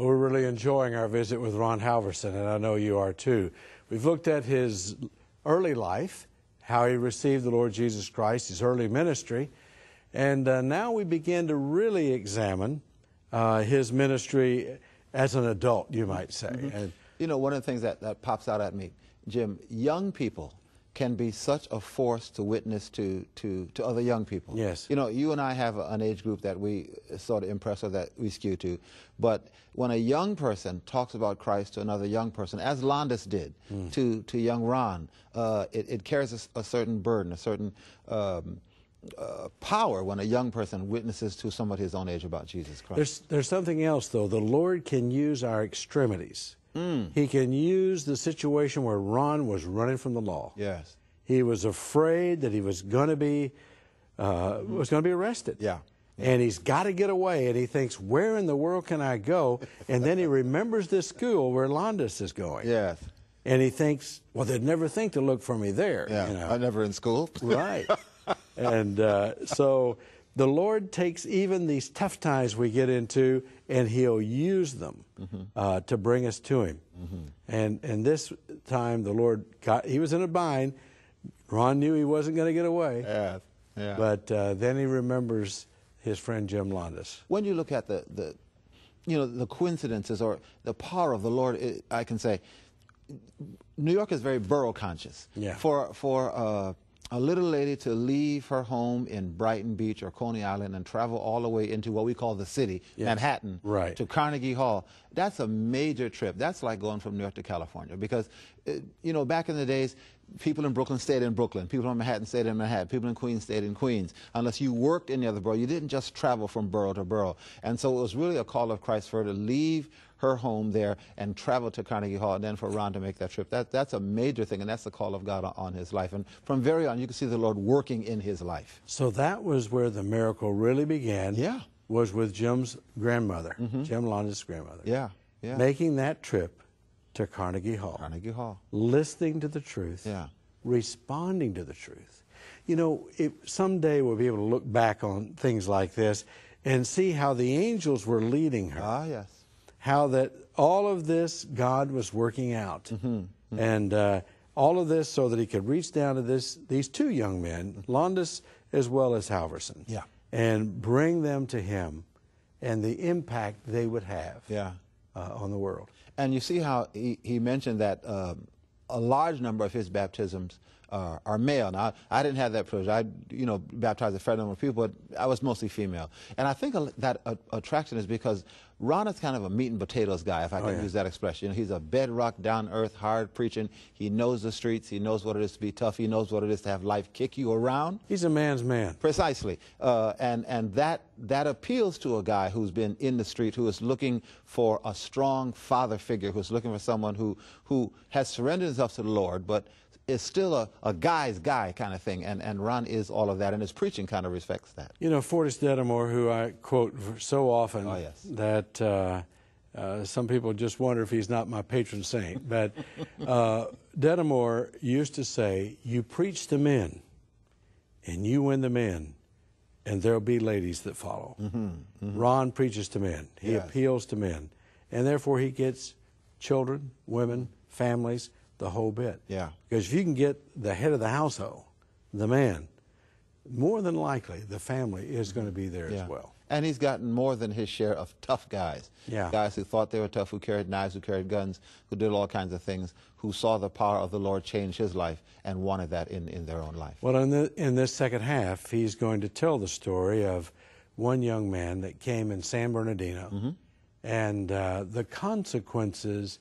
Well, we're really enjoying our visit with Ron Halvorsen, and I know you are too. We've looked at his early life, how he received the Lord Jesus Christ, his early ministry, and uh, now we begin to really examine uh, his ministry as an adult, you might say. Mm-hmm. And You know, one of the things that, that pops out at me, Jim, young people can be such a force to witness to, to, to other young people. Yes. You know, you and I have an age group that we sort of impress or that we skew to. But when a young person talks about Christ to another young person, as Landis did to, to young Ron, uh, it, it carries a certain burden, a certain um, uh, power when a young person witnesses to somebody his own age about Jesus Christ. There's, there's something else, though. The Lord can use our extremities. He can use the situation where Ron was running from the law. yes. He was afraid that he was going to be uh, was going to be arrested. Yeah. And he's got to get away, and he thinks, "Where in the world can I go?" And then he remembers this school where Landis is going. Yes. And he thinks, "Well, they'd never think to look for me there." Yeah. You know? I'm never in school. Right. and uh, so the Lord takes even these tough times we get into, and He'll use them uh, to bring us to Him. And and this time the Lord got He was in a bind. Ron knew he wasn't going to get away, Yeah. Yeah. but uh, then he remembers his friend Jim Landis. when you look at the, the you know the coincidences or the power of the Lord, it, I can say New York is very borough conscious. Yeah. For for uh, a little lady to leave her home in Brighton Beach or Coney Island and travel all the way into what we call the city, Yes. Manhattan, Right. to Carnegie Hall. That's a major trip. That's like going from New York to California because, uh, you know, back in the days, people in Brooklyn stayed in Brooklyn. People in Manhattan stayed in Manhattan. People in Queens stayed in Queens. Unless you worked in the other borough, you didn't just travel from borough to borough. And so it was really a call of Christ for her to leave her home there and travel to Carnegie Hall, and then for Ron to make that trip. That, that's a major thing, and that's the call of God on, his life. And from very on, you can see the Lord working in his life. So that was where the miracle really began. Yeah. Mm-hmm. Was with Jim's grandmother, Jim Landis' grandmother. Yeah, yeah. Making that trip to Carnegie Hall. Carnegie Hall. listening to the truth, Yeah. responding to the truth. You know, if someday we'll be able to look back on things like this and see how the angels were leading her, Ah, yes. How that all of this God was working out, Mm-hmm. and uh, all of this so that He could reach down to this these two young men, Landis as well as Halvorsen, Yeah. and bring them to Him, and the impact they would have Yeah. uh, on the world. And you see how he, he mentioned that um, a large number of his baptisms are, are male. Now, I didn't have that privilege. I, you know, baptized a fair number of people, but I was mostly female. And I think that uh, attraction is because Ron is kind of a meat and potatoes guy, if I can yeah. use that expression. You know, he's a bedrock, down-earth, hard preaching. He knows the streets. He knows what it is to be tough. He knows what it is to have life kick you around. He's a man's man. Precisely, uh, and and that that appeals to a guy who's been in the street, who is looking for a strong father figure, who's looking for someone who who has surrendered himself to the Lord, but is still a, a guy's guy kind of thing. And and Ron is all of that, and his preaching kind of reflects that. You know, Fordyce Detamore, who I quote so often Oh, yes. that uh, uh, some people just wonder if he's not my patron saint. But uh, Dedamore used to say, You preach to men, and you win the men, and there'll be ladies that follow. Ron preaches to men, he Yes. appeals to men, and therefore he gets children, women, families, the whole bit. Yeah. Because if you can get the head of the household, the man, more than likely the family is going to be there Yeah. as well. And he's gotten more than his share of tough guys. Yeah. Guys who thought they were tough, who carried knives, who carried guns, who did all kinds of things, who saw the power of the Lord change his life and wanted that in, in their own life. Well, in, the, in this second half, he's going to tell the story of one young man that came in San Bernardino Mm-hmm. and uh, the consequences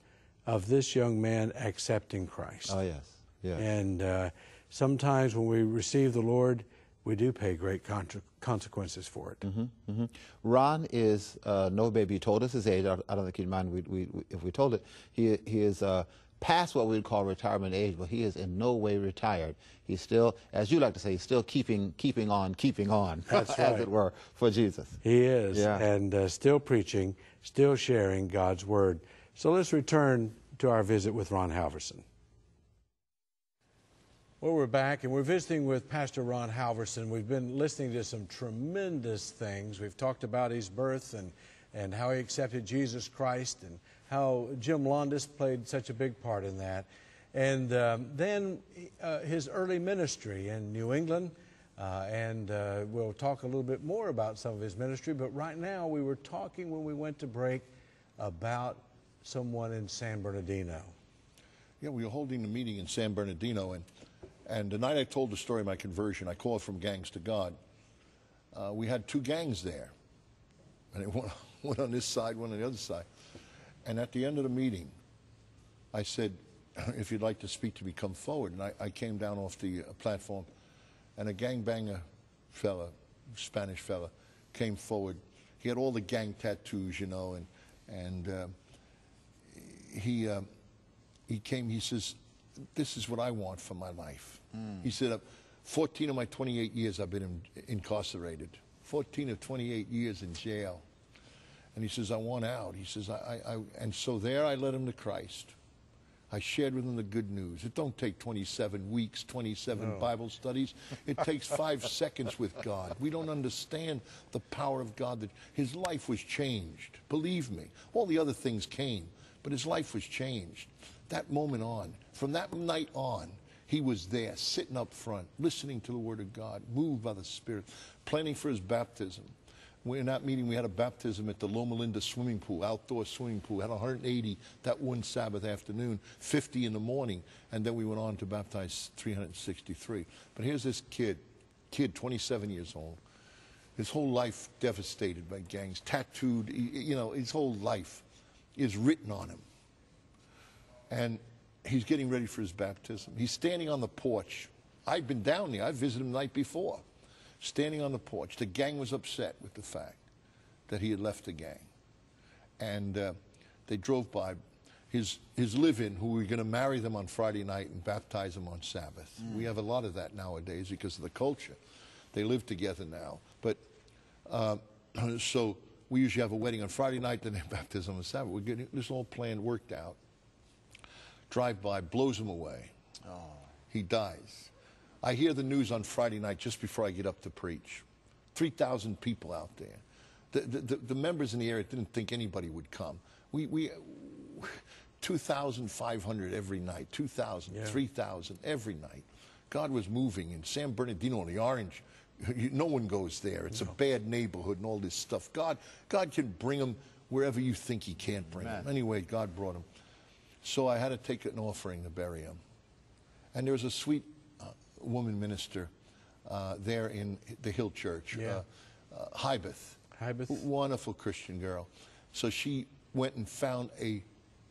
of this young man accepting Christ. Oh, yes. Yes. And uh, sometimes when we receive the Lord, we do pay great contra- consequences for it. hmm Ron is uh, no baby. You told us his age. I, I don't think you'd mind we, we, we, if we told it. He, he is uh, past what we would call retirement age, but he is in no way retired. He's still, as you like to say, he's still keeping, keeping on, keeping on, That's as right. it were, for Jesus. He is, Yeah. and uh, still preaching, still sharing God's word. So let's return to our visit with Ron Halvorsen. Well, we're back, and we're visiting with Pastor Ron Halvorsen. We've been listening to some tremendous things. We've talked about his birth and and how he accepted Jesus Christ and how Jim Landis played such a big part in that. And um, then uh, his early ministry in New England. Uh, and uh, we'll talk a little bit more about some of his ministry. But right now, we were talking when we went to break about someone in San Bernardino. Yeah, we were holding a meeting in San Bernardino, and, and the night I told the story of my conversion, I called from gangs to God. Uh, we had two gangs there, and it went, one on this side, one on the other side. And at the end of the meeting, I said, if you'd like to speak to me, come forward. And I, I came down off the uh, platform, and a gangbanger fella, Spanish fella, came forward. He had all the gang tattoos, you know, and, and uh, he, uh, he came, he says, this is what I want for my life. He said, uh, 14 of my 28 years I've been in, incarcerated. 14 of 28 years in jail. And he says, I want out. He says, I, I, I, and so there I led him to Christ. I shared with him the good news. It don't take 27 weeks, 27 Bible studies. It takes five seconds with God. We don't understand the power of God. That his life was changed. Believe me. All the other things came, but his life was changed. That moment on, from that night on, he was there, sitting up front, listening to the Word of God, moved by the Spirit, planning for his baptism. We- In that meeting, we had a baptism at the Loma Linda swimming pool, outdoor swimming pool. Had 180 that one Sabbath afternoon, 50 in the morning, and then we went on to baptize 363. But here's this kid, kid, 27 years old, his whole life devastated by gangs, tattooed. You know, his whole life is written on him and he's getting ready for his baptism. He's standing on the porch. I've been down there. I visited him the night before. Standing on the porch. The gang was upset with the fact that he had left the gang. And uh, they drove by. His, his live-in, who were going to marry them on Friday night and baptize them on Sabbath. We have a lot of that nowadays because of the culture. They live together now. But uh, so we usually have a wedding on Friday night, then a baptism on Sabbath. We're getting this all planned, worked out drive by, blows him away. Oh. He dies. I hear the news on Friday night just before I get up to preach. 3,000 people out there. The, the, the, members in the area didn't think anybody would come. We, we 2,500 every night, 2,000, Yeah. 3,000 every night. God was moving in San Bernardino, on the Orange. You- No one goes there. It's a bad neighborhood and all this stuff. God, God can bring them wherever you think He can't bring them. Anyway, God brought them. So I had to take an offering to bury him. And there was a sweet uh, woman minister uh, there in the Hill Church, Yeah. uh, uh, Hyveth. Hyveth. Wonderful Christian girl. So she went and found a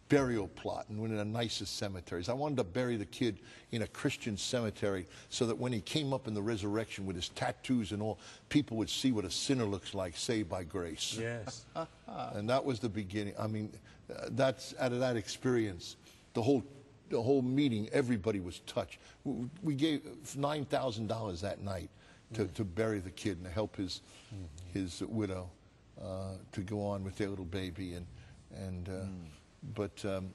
burial plot in one of the nicest cemeteries. I wanted to bury the kid in a Christian cemetery so that when he came up in the resurrection with his tattoos and all, people would see what a sinner looks like, saved by grace. Yes. And that was the beginning. I mean, uh, that's out of that experience, the whole the whole meeting, everybody was touched. W- We gave nine thousand dollars that night to, to bury the kid and to help his his widow uh, to go on with their little baby and and uh, but um,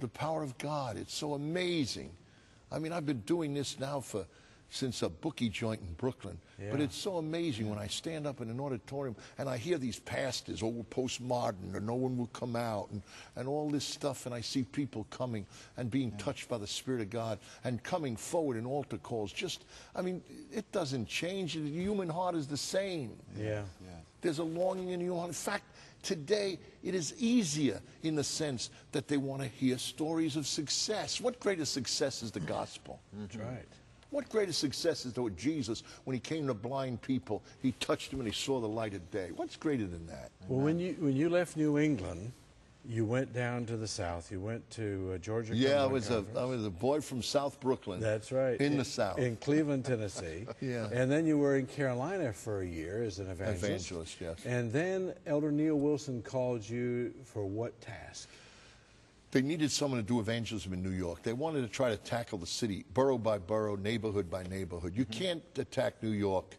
the power of God, it's so amazing. I mean, I've been doing this now for since a bookie joint in Brooklyn. But it's so amazing when I stand up in an auditorium and I hear these pastors, oh, we're postmodern, or no one will come out, and, and all this stuff, and I see people coming and being touched by the Spirit of God and coming forward in altar calls. Just, I mean, it doesn't change. The human heart is the same. Yeah. yeah. There's a longing in your heart. In fact, today it is easier in the sense that they want to hear stories of success. What greater success is the gospel? That's mm-hmm. right. What greater success is there with Jesus when he came to blind people? He touched them and he saw the light of day. What's greater than that? Well, when you when you left New England, you went down to the south. You went to uh, Georgia. Yeah, I was a Conference. I was a boy from South Brooklyn. That's right. In the South. In Cleveland, Tennessee. Yeah. And then you were in Carolina for a year as an evangelist. Evangelist, yes. And then Elder Neil Wilson called you for what task? They needed someone to do evangelism in New York. They wanted to try to tackle the city, borough by borough, neighborhood by neighborhood. You can't attack New York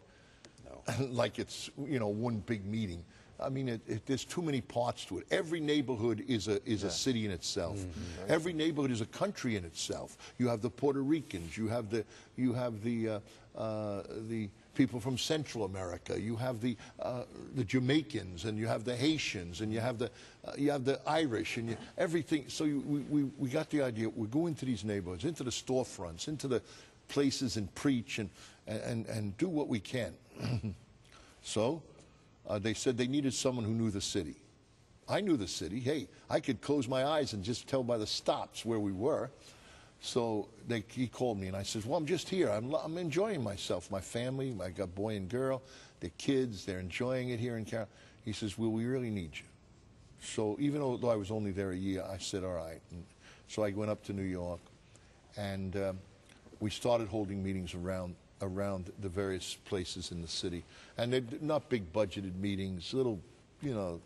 like it's you know one big meeting. I mean, it, it, there's too many parts to it. Every neighborhood is a is a city in itself. Every neighborhood is a country in itself. You have the Puerto Ricans. You have the you have the uh, uh, the people from Central America. You have the uh, the Jamaicans, and you have the Haitians, and you have the uh, you have the Irish, and you, everything. So you, we, we we got the idea. We go into these neighborhoods, into the storefronts, into the places, and preach and and and do what we can. so uh, they said they needed someone who knew the city. I knew the city. Hey, I could close my eyes and just tell by the stops where we were. So they, he called me and I said, Well, I'm just here. I'm, I'm enjoying myself. My family, I got boy and girl, the kids, they're enjoying it here in Carol. He says, Well, we really need you. So even though I was only there a year, I said, All right. And so I went up to New York and um, we started holding meetings around around the various places in the city. And they're not big budgeted meetings, little, you know,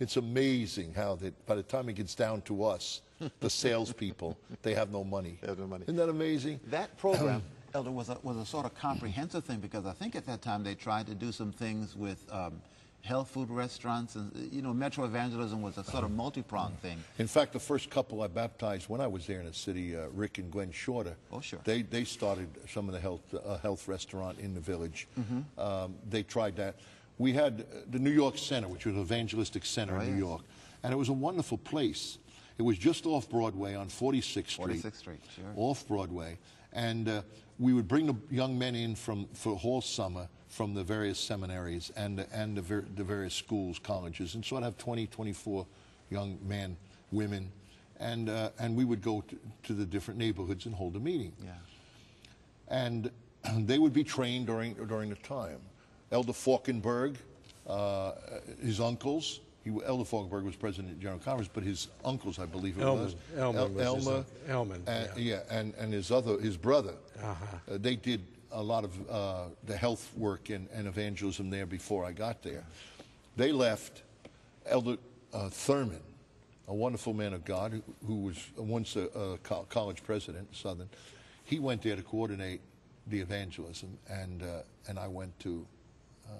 it's amazing how that by the time it gets down to us, the salespeople, they have no money. They have no money. Isn't that amazing? That program, Elder, was a, was a sort of comprehensive thing because I think at that time they tried to do some things with um, health food restaurants and you know Metro evangelism was a sort of multi-pronged thing. In fact, the first couple I baptized when I was there in the city, uh, Rick and Gwen Shorter. Oh, sure. They they started some of the health uh, health restaurant in the village. Mm-hmm. Um, they tried that. We had uh, the New York Center, which was an evangelistic center Oh, in New. York, and it was a wonderful place. It was just off Broadway on 46th Street. 46th Street, sure. Off Broadway, and uh, we would bring the young men in from for whole summer from the various seminaries and the, and the, ver- the various schools, colleges, and so I'd have 20, 24 young men, women, and uh, and we would go to, to the different neighborhoods and hold a meeting Yeah. and they would be trained during during the time. Elder Folkenberg, uh, his uncles. He, Elder Folkenberg was president of General Conference, but his uncles, I believe it Elman- was Elman was his Elmer. Elman, and, yeah. yeah, and, and his other his brother. Uh-huh. Uh, they did a lot of uh, the health work and, and evangelism there before I got there. They left. Elder uh, Thurman, a wonderful man of God who, who was once a, a co- college president, Southern, he went there to coordinate the evangelism, and uh, and I went to uh,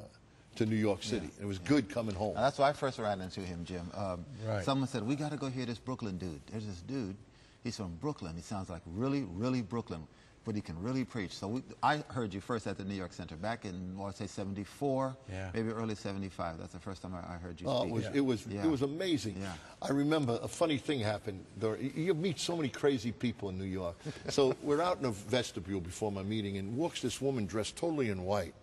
to New York City. It was good coming home. Now, that's why I first ran into him, Jim. Um, Right. Someone said, we got to go hear this Brooklyn dude. There's this dude. He's from Brooklyn. He sounds like really, really Brooklyn, but he can really preach. So we, I heard you first at the New York Center back in, I want to say, 74, Yeah. maybe early 75. That's the first time I, I heard you Oh, speak. it was, it was, Yeah. it was amazing. Yeah. I remember a funny thing happened. There, you meet so many crazy people in New York. so we're out in a vestibule before my meeting, and walks this woman dressed totally in white.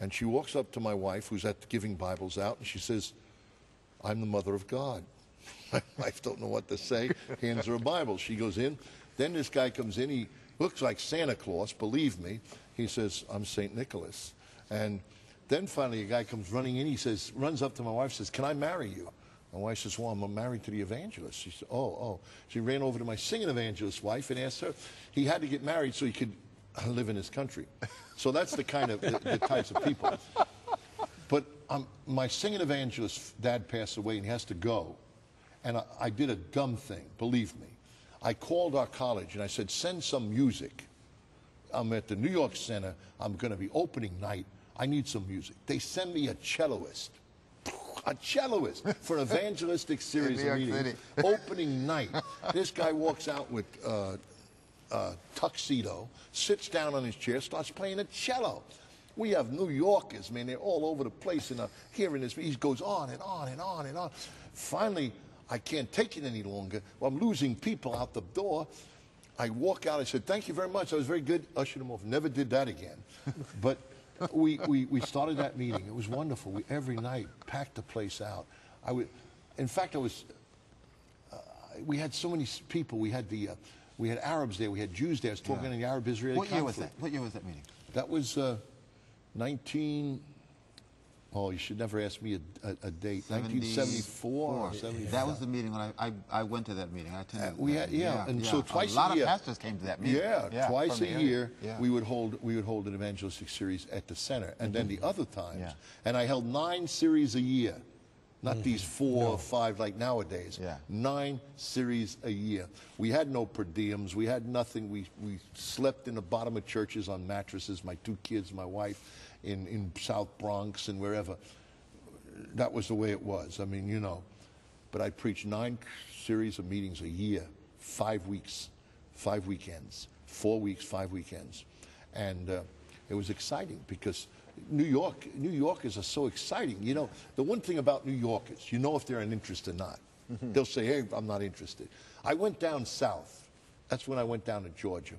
And she walks up to my wife, who's at giving Bibles out, and she says, I'm the mother of God. My wife don't know what to say, hands her a Bible. She goes in. Then this guy comes in. He looks like Santa Claus, believe me. He says, I'm St. Nicholas. And then finally a guy comes running in. He says, runs up to my wife, says, Can I marry you? My wife says, Well, I'm married to the evangelist. She said, Oh, oh. She ran over to my singing evangelist wife and asked her. He had to get married so he could live in his country. So that's the kind of the, the types of people. But um, my singing evangelist dad passed away and he has to go. And I, I did a dumb thing, believe me. I called our college and I said, send some music. I'm at the New York Center. I'm going to be opening night. I need some music. They send me a celloist. A celloist for an evangelistic series of meetings. Opening night. This guy walks out with uh, uh, tuxedo, sits down on his chair, starts playing a cello. We have New Yorkers, man, they're all over the place, and uh, hearing this, he goes on and on and on and on. Finally, I can't take it any longer. Well, I'm losing people out the door. I walk out. I said, "Thank you very much. That was very good." Ushered him off. Never did that again. But we, we, we started that meeting. It was wonderful. We every night packed the place out. I would, in fact, I was we had so many people. We had the uh, we had Arabs there. We had Jews there. I was talking Yeah. in the Arab-Israeli What year was that? What year was that meeting? That was uh, 19. Oh, you should never ask me a, a, a date. 1974 or 75. That was the meeting when I, I, I went to that meeting. I attended. Uh, we had, meeting. yeah, and so twice a lot a year. of pastors came to that meeting. Yeah, twice a year Yeah. we would hold we would hold an evangelistic series at the center, and then the other times, Mm-hmm. Yeah. and I held nine series a year, not these four or five like nowadays. Mm-hmm. Yeah. Nine series a year. We had no per diems. We had nothing. We we slept in the bottom of churches on mattresses. My two kids, my wife, in in South Bronx and wherever. That was the way it was. I mean, you know. But I preached nine series of meetings a year, five weeks, five weekends, four weeks, five weekends. And uh, it was exciting because New York, New Yorkers are so exciting. You know, the one thing about New Yorkers, you know if they're an interest or not. They'll say, hey, I'm not interested. I went down south. That's when I went down to Georgia,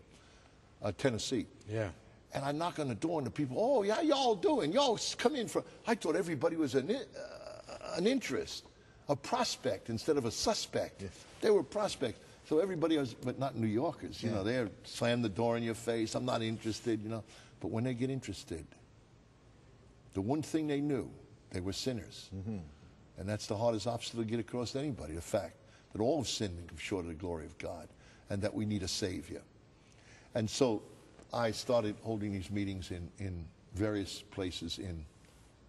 uh, Tennessee. Yeah. And I knock on the door, and the people, oh, yeah, y'all doing? Y'all come in for. I thought everybody was an, uh, an interest, a prospect instead of a suspect. They were prospects. So everybody was, but not New Yorkers. You know, they slam the door in your face. I'm not interested, you know. But when they get interested, the one thing they knew, they were sinners. And that's the hardest obstacle to get across to anybody the fact that all have sinned and come short of the glory of God, and that we need a Savior. And so I started holding these meetings in, in various places in,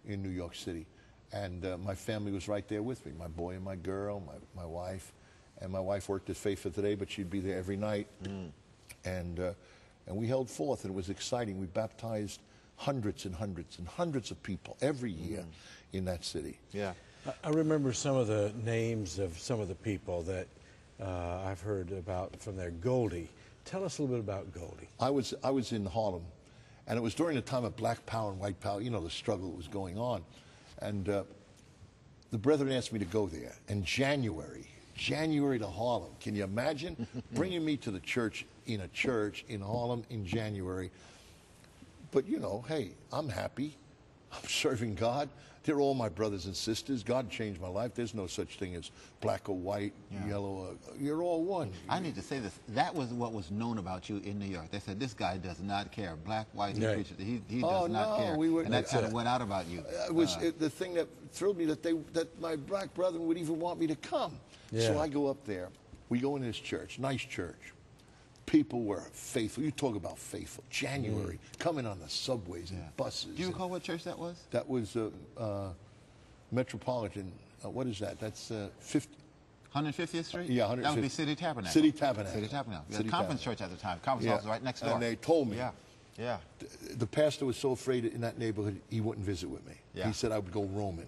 in New York City. And uh, my family was right there with me my boy and my girl, my, my wife. And my wife worked at Faith for Today, but she'd be there every night. And, uh, and we held forth, and it was exciting. We baptized hundreds and hundreds and hundreds of people every year in that city. Yeah. I- I remember some of the names of some of the people that uh, I've heard about from there. Goldie. Tell us a little bit about Goldie. I was I was in Harlem, and it was during the time of Black Power and White Power. You know the struggle that was going on, and uh, the brethren asked me to go there in January. January to Harlem. Can you imagine bringing me to the church in a church in Harlem in January? But you know, hey, I'm happy. I'm serving God. They're all my brothers and sisters. God changed my life. There's no such thing as black or white, yellow. Or, you're all one. I need to say this. That was what was known about you in New York. They said this guy does not care, black, white, he Right. preaches. He, he Oh, does not no, care, we were- and that that's kind it. of went out about you. It was Uh, it, the thing that thrilled me that they that my black brethren would even want me to come. So I go up there. We go in this church, nice church. People were faithful. You talk about faithful. January, coming on the subways and buses. do you recall what church that was? that was uh, uh, Metropolitan. Uh, what is that? That's uh, 50. 150th Street? Yeah, That would be City Tabernacle. City Tabernacle. City Tabernacle. Yeah, City conference Tabernacle. church at the time. Conference Yeah. office right next door. And they told me. Yeah. Yeah. the pastor was so afraid in that neighborhood he wouldn't visit with me. Yeah. He said I would go Roman.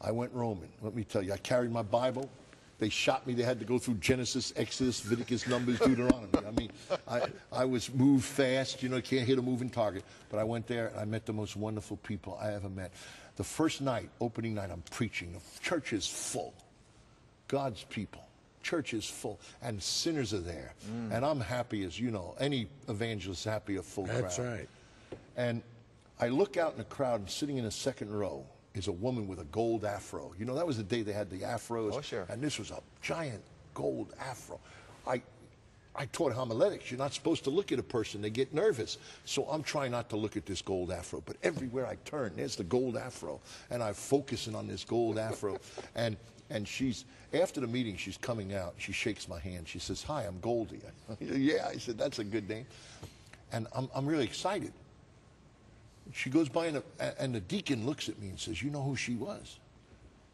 I went Roman. Let me tell you, I carried my Bible. They shot me. They had to go through Genesis, Exodus, Leviticus, Numbers, Deuteronomy. I mean, I, I was moved fast. You know, you can't hit a moving target. But I went there and I met the most wonderful people I ever met. The first night, opening night, I'm preaching. The church is full. God's people. Church is full, and sinners are there. Mm. And I'm happy as you know. Any evangelist is happy a full crowd. That's right. And I look out in the crowd, and sitting in the second row is a woman with a gold afro. You know, that was the day they had the afros. Oh, sure. And this was a giant gold afro. I, I taught homiletics. You're not supposed to look at a person, they get nervous. So I'm trying not to look at this gold afro. But everywhere I turn, there's the gold afro. And I'm focusing on this gold afro. And, and she's, after the meeting, she's coming out. She shakes my hand. She says, Hi, I'm Goldie. yeah, I said, That's a good name. And I'm, I'm really excited. She goes by, and, the- and the deacon looks at me and says, You know who she was?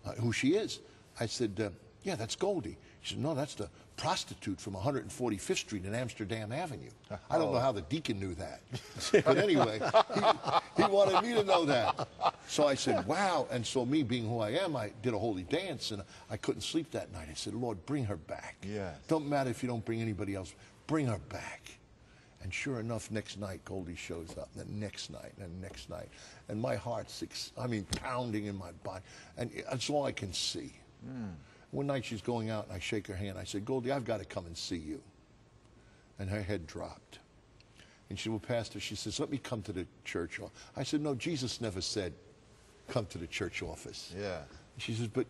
Uh, who she is? I said, uh, Yeah, that's Goldie. She said, No, that's the prostitute from 145th Street and Amsterdam Avenue. I don't know how the deacon knew that. but anyway, he, he wanted me to know that. So I said, Wow. And so, me being who I am, I did a holy dance, and I couldn't sleep that night. I said, Lord, bring her back. Yes. Don't matter if you don't bring anybody else, bring her back. And sure enough, next night, Goldie shows up. The next night, and the next night. And my heart's, I mean, pounding in my body. And that's all I can see. One night she's going out, and I shake her hand. I said, Goldie, I've got to come and see you. And her head dropped. And she said, Well, Pastor, she says, let me come to the church. o-" I said, No, Jesus never said, come to the church office. Yeah. She says, but,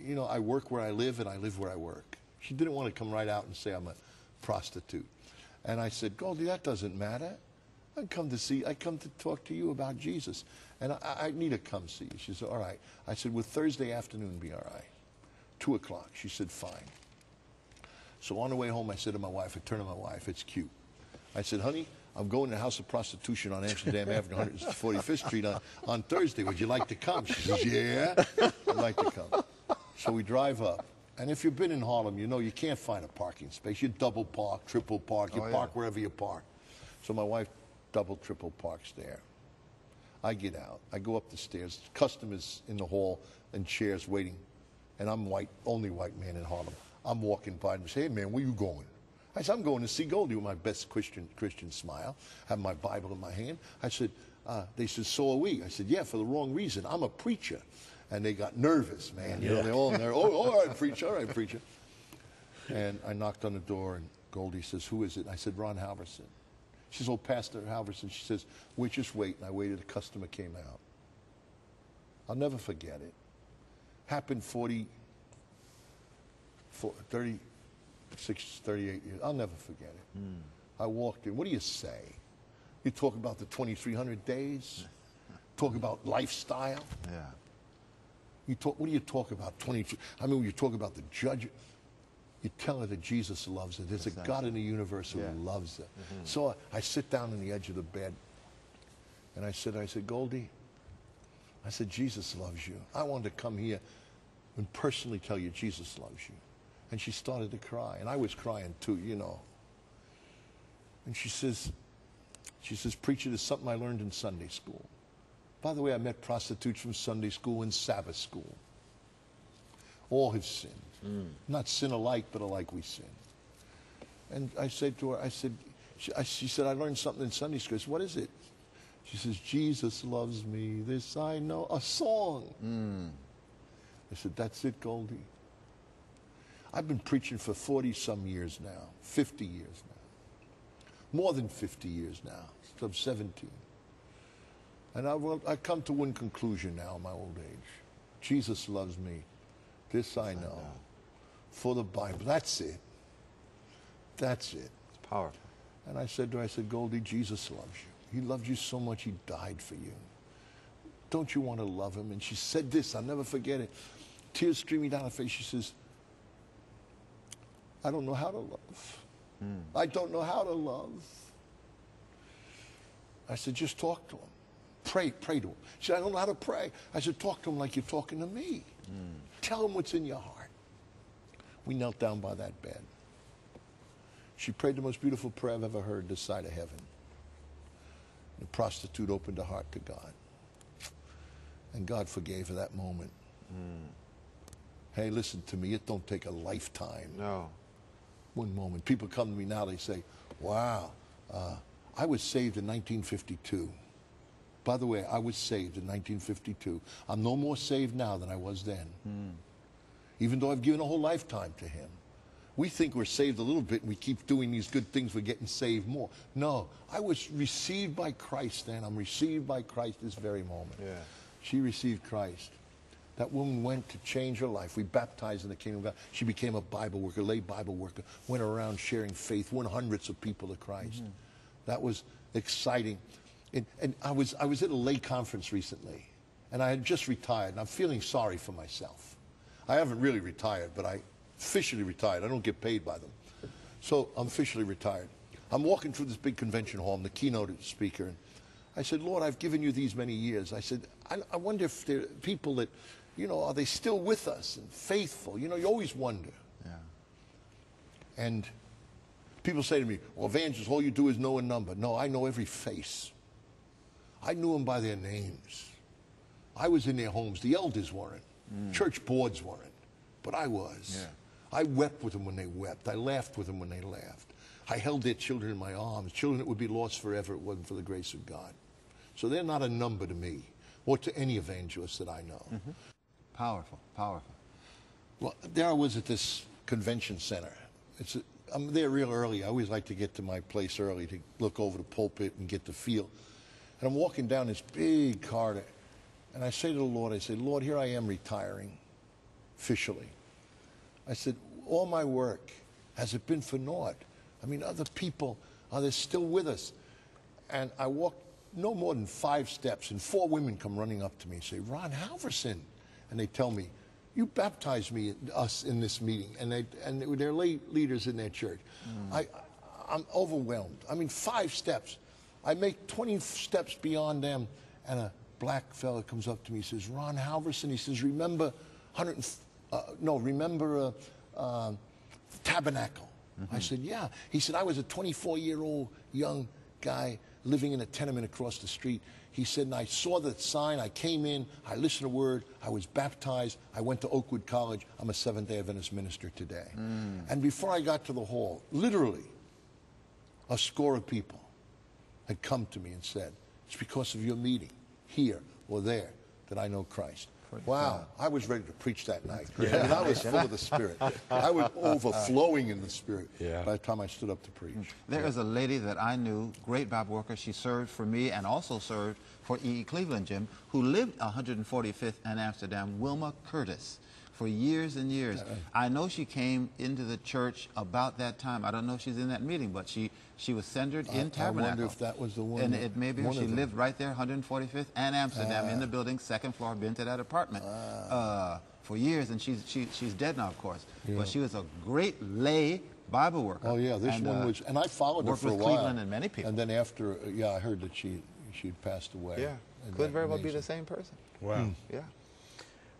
you know, I work where I live and I live where I work. She didn't want to come right out and say I'm a prostitute. And I said, Goldie, that doesn't matter. I come to see, I come to talk to you about Jesus. And I, I need to come see you. She said, all right. I said, would Thursday afternoon be all right? Two o'clock. She said, fine. So on the way home, I said to my wife, I turned to my wife, it's cute. I said, honey, I'm going to the House of Prostitution on Amsterdam Avenue, 145th Street on, on Thursday. Would you like to come? She says, yeah, I'd like to come. So we drive up. And if you've been in Harlem, you know you can't find a parking space. You double park, triple park, you Oh, yeah. park wherever you park. So my wife double, triple parks there. I get out. I go up the stairs. Customers in the hall and chairs waiting. And I'm white, only white man in Harlem. I'm walking by and say, hey man, where you going? I said, I'm going to see Goldie with my best Christian, Christian smile, have my Bible in my hand. I said, uh, they said, so are we. I said, yeah, for the wrong reason. I'm a preacher. And they got nervous, man. You know, they're all there. Oh, oh all right, preacher, all right, preacher. And I knocked on the door, and Goldie says, who is it? And I said, Ron Halvorsen. She says, oh, Pastor Halvorsen. She says, we just wait. And I waited. A customer came out. I'll never forget it. Happened 40, 40 36, 38 years. I'll never forget it. Hmm. I walked in. What do you say? You talk about the 2,300 days? Talk about lifestyle? Yeah. You talk, what do you talk about? 22. I mean, when you talk about the judge, you tell her that Jesus loves her. There's a God in the universe who Yeah. loves her. Mm-hmm. So I, I sit down on the edge of the bed, and I said, I said, Goldie, I said, Jesus loves you. I wanted to come here and personally tell you Jesus loves you. And she started to cry, and I was crying too, you know. And she says, she says, preacher, there's something I learned in Sunday school. By the way, I met prostitutes from Sunday school and Sabbath school. All have sinned. Mm. Not sin alike, but alike we sin. And I said to her, I said, she, I, she said, I learned something in Sunday school. I said, what is it? She says, Jesus loves me. This I know. A song. Mm. I said, that's it, Goldie. I've been preaching for 40 some years now, 50 years now. More than 50 years now. since I'm 17. And I, will, I come to one conclusion now in my old age. Jesus loves me. This I know. For the Bible. That's it. That's it. It's powerful. And I said to her, I said, Goldie, Jesus loves you. He loved you so much, he died for you. Don't you want to love him? And she said this, I'll never forget it. Tears streaming down her face. She says, I don't know how to love. Hmm. I don't know how to love. I said, just talk to him. Pray, pray to him. She said, I don't know how to pray. I said, talk to him like you're talking to me. Tell him what's in your heart. We knelt down by that bed. She prayed the most beautiful prayer I've ever heard this side of heaven. The prostitute opened her heart to God. And God forgave her that moment. Hey, listen to me. It don't take a lifetime. No. One moment. People come to me now, they say, wow, uh, I was saved in 1952. By the way, I was saved in 1952. I'm no more saved now than I was then. Hmm. Even though I've given a whole lifetime to Him. We think we're saved a little bit and we keep doing these good things, we're getting saved more. No, I was received by Christ then. I'm received by Christ this very moment. Yeah. She received Christ. That woman went to change her life. We baptized in the kingdom of God. She became a Bible worker, lay Bible worker, went around sharing faith, won hundreds of people to Christ. Mm-hmm. That was exciting. And, and I, was, I was at a lay conference recently, and I had just retired, and I'm feeling sorry for myself. I haven't really retired, but I officially retired. I don't get paid by them. So I'm officially retired. I'm walking through this big convention hall. I'm the keynote speaker. And I said, Lord, I've given you these many years. I said, I, I wonder if there are people that, you know, are they still with us and faithful? You know, you always wonder. Yeah. And people say to me, well, evangelist, all you do is know a number. No, I know every face. I knew them by their names. I was in their homes. The elders weren't. Mm. Church boards weren't. But I was. Yeah. I wept with them when they wept. I laughed with them when they laughed. I held their children in my arms, children that would be lost forever if it wasn't for the grace of God. So they're not a number to me or to any evangelist that I know. Mm-hmm. Powerful. Powerful. Well, there I was at this convention center. It's a, I'm there real early. I always like to get to my place early to look over the pulpit and get the feel. And I'm walking down this big corridor, and I say to the Lord, I say, Lord, here I am retiring officially. I said, all my work, has it been for naught? I mean, other people, are they still with us? And I walk no more than five steps, and four women come running up to me and say, Ron Halvorsen. And they tell me, you baptized me, us in this meeting. And, they, and they're lay leaders in their church. Mm. I, I'm overwhelmed. I mean, five steps. I make 20 steps beyond them, and a black fella comes up to me. He says, Ron Halvorsen. He says, remember 100, uh, no, remember uh, uh, Tabernacle. I said, yeah. He said, I was a 24 year old young guy living in a tenement across the street. He said, and I saw the sign. I came in. I listened to the word. I was baptized. I went to Oakwood College. I'm a Seventh day Adventist minister today. And before I got to the hall, literally, a score of people had come to me and said, It's because of your meeting here or there that I know Christ. Wow, I was ready to preach that night. I mean, I was full of the Spirit. I was overflowing in the Spirit Yeah. by the time I stood up to preach. There is a lady that I knew, great Bible worker. She served for me and also served for E. E. Cleveland Jim, who lived 145th and Amsterdam, Wilma Curtis, for years and years. I know she came into the church about that time. I don't know if she's in that meeting, but she, she was centered I- in Tabernacle. I wonder if that was the one And that- it may be she lived right there, 145th and Amsterdam, in the building, second floor, been to that apartment. Uh, for years, and she's she, she's dead now, of course. But she was a great lay Bible worker. Oh yeah, this And, one uh, was, and I followed her for a with while. Cleveland and many people. And then after, uh, yeah, I heard that she she had passed away. Yeah, Isn't could that very well be the same person. Wow. Yeah.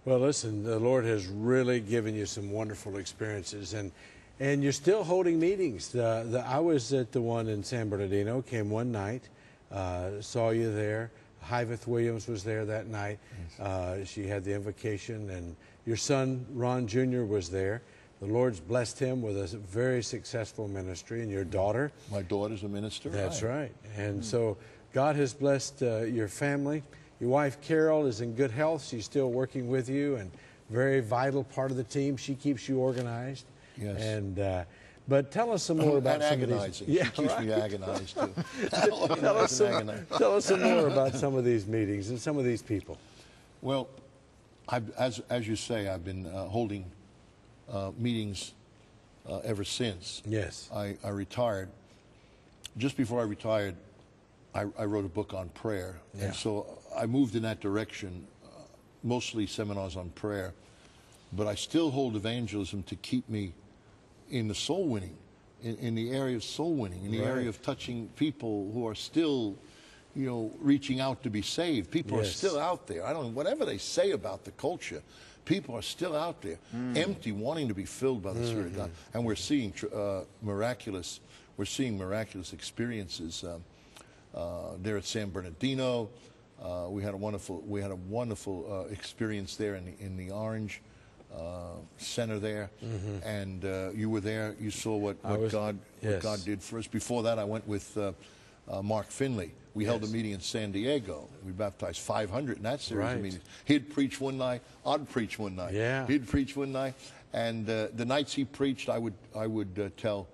Well, listen, the Lord has really given you some wonderful experiences, and and you're still holding meetings. The, the, I was at the one in San Bernardino. Came one night, uh, saw you there. Hyveth Williams was there that night. Uh, she had the invocation, and your son Ron Jr. was there. The Lord's blessed him with a very successful ministry, and your daughter. My daughter's a minister. That's right. And so God has blessed uh, your family. Your wife Carrol is in good health. She's still working with you and very vital part of the team. She keeps you organized. Yes. And uh, but tell us some more about and some agonizing. of these. she keeps me agonized too. tell us some, Agonized. tell us some more about some of these meetings and some of these people. Well, I've, as, as you say, I've been uh, holding uh, meetings uh, ever since. Yes. I, I retired. Just before I retired, I, I wrote a book on prayer. Yeah. And so I moved in that direction, uh, mostly seminars on prayer. But I still hold evangelism to keep me in the soul winning, in, in the area of soul winning, in the Right. area of touching people who are still, you know, reaching out to be saved. People are still out there. I don't whatever they say about the culture, people are still out there, empty, wanting to be filled by the Spirit of God. And we're seeing uh, miraculous, we're seeing miraculous experiences um, uh, there at San Bernardino. Uh, we had a wonderful, we had a wonderful uh, experience there in the, in the Orange uh, Center there, and uh, you were there. You saw what, what was- God, what. God did for us. Before that, I went with uh, uh, Mark Finley. We held a meeting in San Diego. We baptized 500 in that series Right. of meetings. He'd preach one night. I'd preach one night. Yeah. He'd preach one night, and uh, the nights he preached, I would I would uh, tell,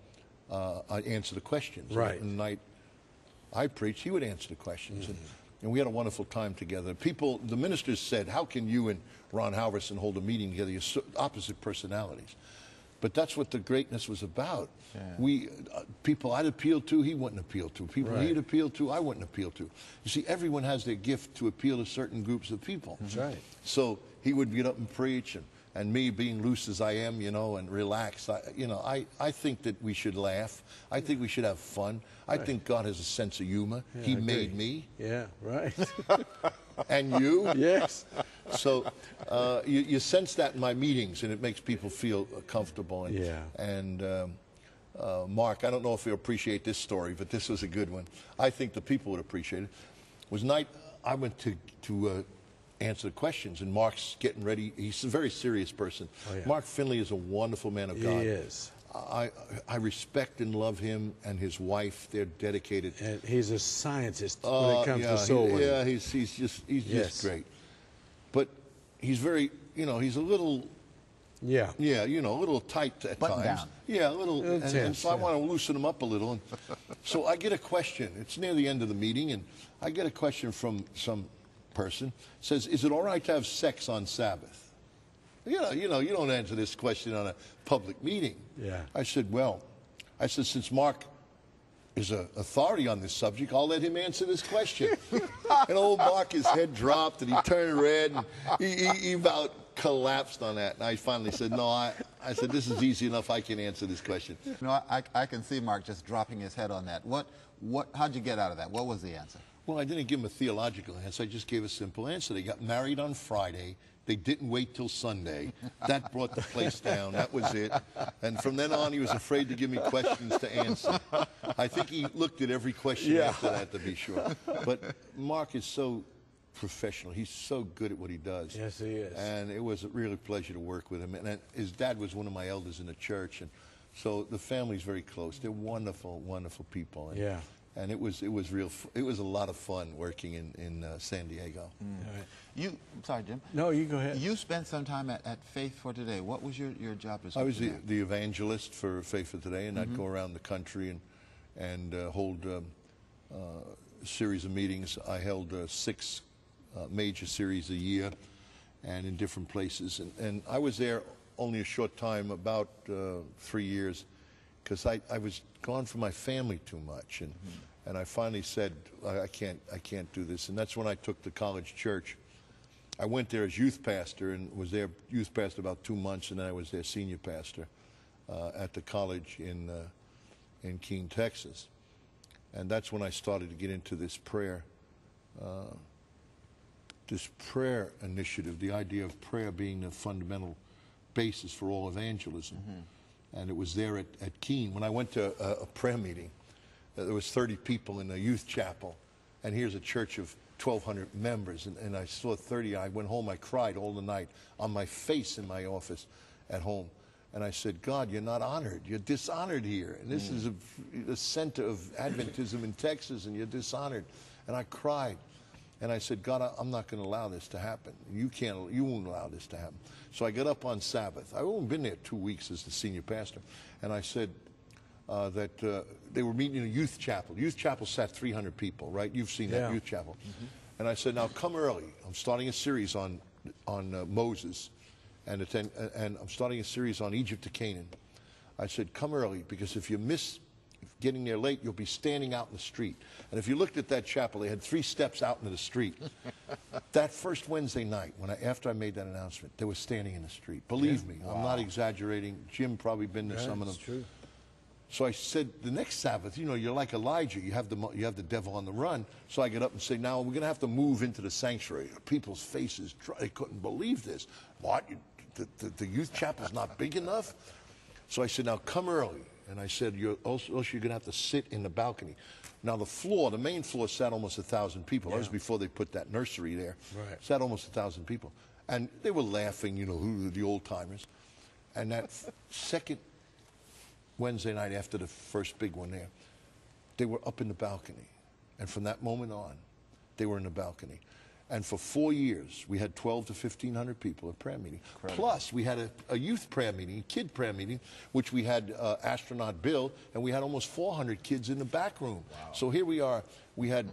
uh, I'd answer the questions. Right. And the night I preached, he would answer the questions. And, and we had a wonderful time together. People, the ministers said, How can you and Ron Halvorsen hold a meeting together? You're so opposite personalities. But that's what the greatness was about. We, uh, people I'd appeal to, he wouldn't appeal to. People Right. he'd appeal to, I wouldn't appeal to. You see, everyone has their gift to appeal to certain groups of people. That's right. So he would get up and preach, and, and me being loose as I am, you know, and relaxed, I, you know, I, I think that we should laugh. I think we should have fun. I think God has a sense of humor. he I agree. made me Yeah, right. and you. yes. So uh, you, you sense that in my meetings, and it makes people feel uh, comfortable. And, Yeah. And um, uh, Mark, I don't know if you'll appreciate this story, but this was a good one. I think the people would appreciate it. Was night I went to to uh, answer the questions, and Mark's getting ready. He's a very serious person. Oh, yeah. Mark Finley is a wonderful man of God. He God. is. I, I respect and love him and his wife. They're dedicated. And he's a scientist when Uh, it comes yeah, to soul he- Yeah, he's, he's just he's Yes. just great. But he's very, you know, he's a little, Yeah. yeah, you know, a little tight at Buttoned times. down. Yeah, a little, Little and, and tense, so I want to loosen him up a little. And so I get a question. It's near the end of the meeting, and I get a question from some person. Says, "Is it all right to have sex on Sabbath?" You know, you know, you don't answer this question on a public meeting. Yeah. I said, well, I said, since Mark is an authority on this subject, I'll let him answer this question. and old Mark, his head dropped and he turned red and he, he, he about collapsed on that. And I finally said, no, I, I said, this is easy enough. I can answer this question. You know, I, I can see Mark just dropping his head on that. What, what, how'd you get out of that? What was the answer? Well, I didn't give him a theological answer. I just gave a simple answer. They got married on Friday. They didn't wait till Sunday. That brought the place down. That was it. And from then on, he was afraid to give me questions to answer. I think he looked at every question Yeah. after that to be sure. But Mark is so professional. He's so good at what he does. Yes, he is. And it was a really pleasure to work with him. And his dad was one of my elders in the church, and so the family's very close. They're wonderful, wonderful people. And, Yeah. And it was it was real. It was a lot of fun working in in uh, San Diego. All right. You, sorry, Jim. No, you go ahead. You spent some time at, at Faith for Today. What was your, your job description? I was the, the evangelist for Faith for Today, and I'd go around the country and and uh, hold um, uh, a series of meetings. I held uh, six uh, major series a year, and in different places. And, and I was there only a short time, about uh, three years, because I, I was gone from my family too much, and and I finally said I, I can't I can't do this, and that's when I took the college church. I went there as youth pastor and was there youth pastor about two months, and then I was their senior pastor uh, at the college in uh, in Keene, Texas, and that's when I started to get into this prayer, uh, this prayer initiative, the idea of prayer being the fundamental basis for all evangelism, and it was there at, at Keene when I went to a, a prayer meeting. Uh, There was 30 people in a youth chapel, and here's a church of 1,200 members, and, and I saw 30. I went home, I cried all the night on my face in my office at home. And I said, God, you're not honored. You're dishonored here. And this is a, a center of Adventism in Texas, and you're dishonored. And I cried. And I said, God, I- I'm not going to allow this to happen. You can't, you won't allow this to happen. So I got up on Sabbath. I've only been there two weeks as the senior pastor. And I said uh, that uh, they were meeting in a youth chapel. Youth chapel sat 300 people, right? You've seen Yeah. that youth chapel. And I said, now come early. I'm starting a series on, on uh, Moses. And, attend, and I'm starting a series on Egypt to Canaan. I said, come early because if you miss getting there late, you'll be standing out in the street. And if you looked at that chapel, they had three steps out into the street. that first Wednesday night, when I, after I made that announcement, they were standing in the street. Believe me, I'm not exaggerating. Jim probably been to Yeah, some of them. true. So I said, the next Sabbath, you know, you're like Elijah. You have the you have the devil on the run. So I get up and say, now we're going to have to move into the sanctuary. People's faces, they couldn't believe this. What? You, the, the, the youth chapel's not big enough? So I said, now come early. And I said, you're also, also you're going to have to sit in the balcony. Now the floor, the main floor, sat almost a thousand people. That was before they put that nursery there. Right. Sat almost a thousand people, and they were laughing. You know, who the old timers. And that second Wednesday night after the first big one there, they were up in the balcony. And from that moment on, they were in the balcony. And for four years, we had 12 to 1,500 people at prayer meeting. Plus, we had a, a youth prayer meeting, kid prayer meeting, which we had uh, astronaut Bill, and we had almost 400 kids in the back room. So here we are. We had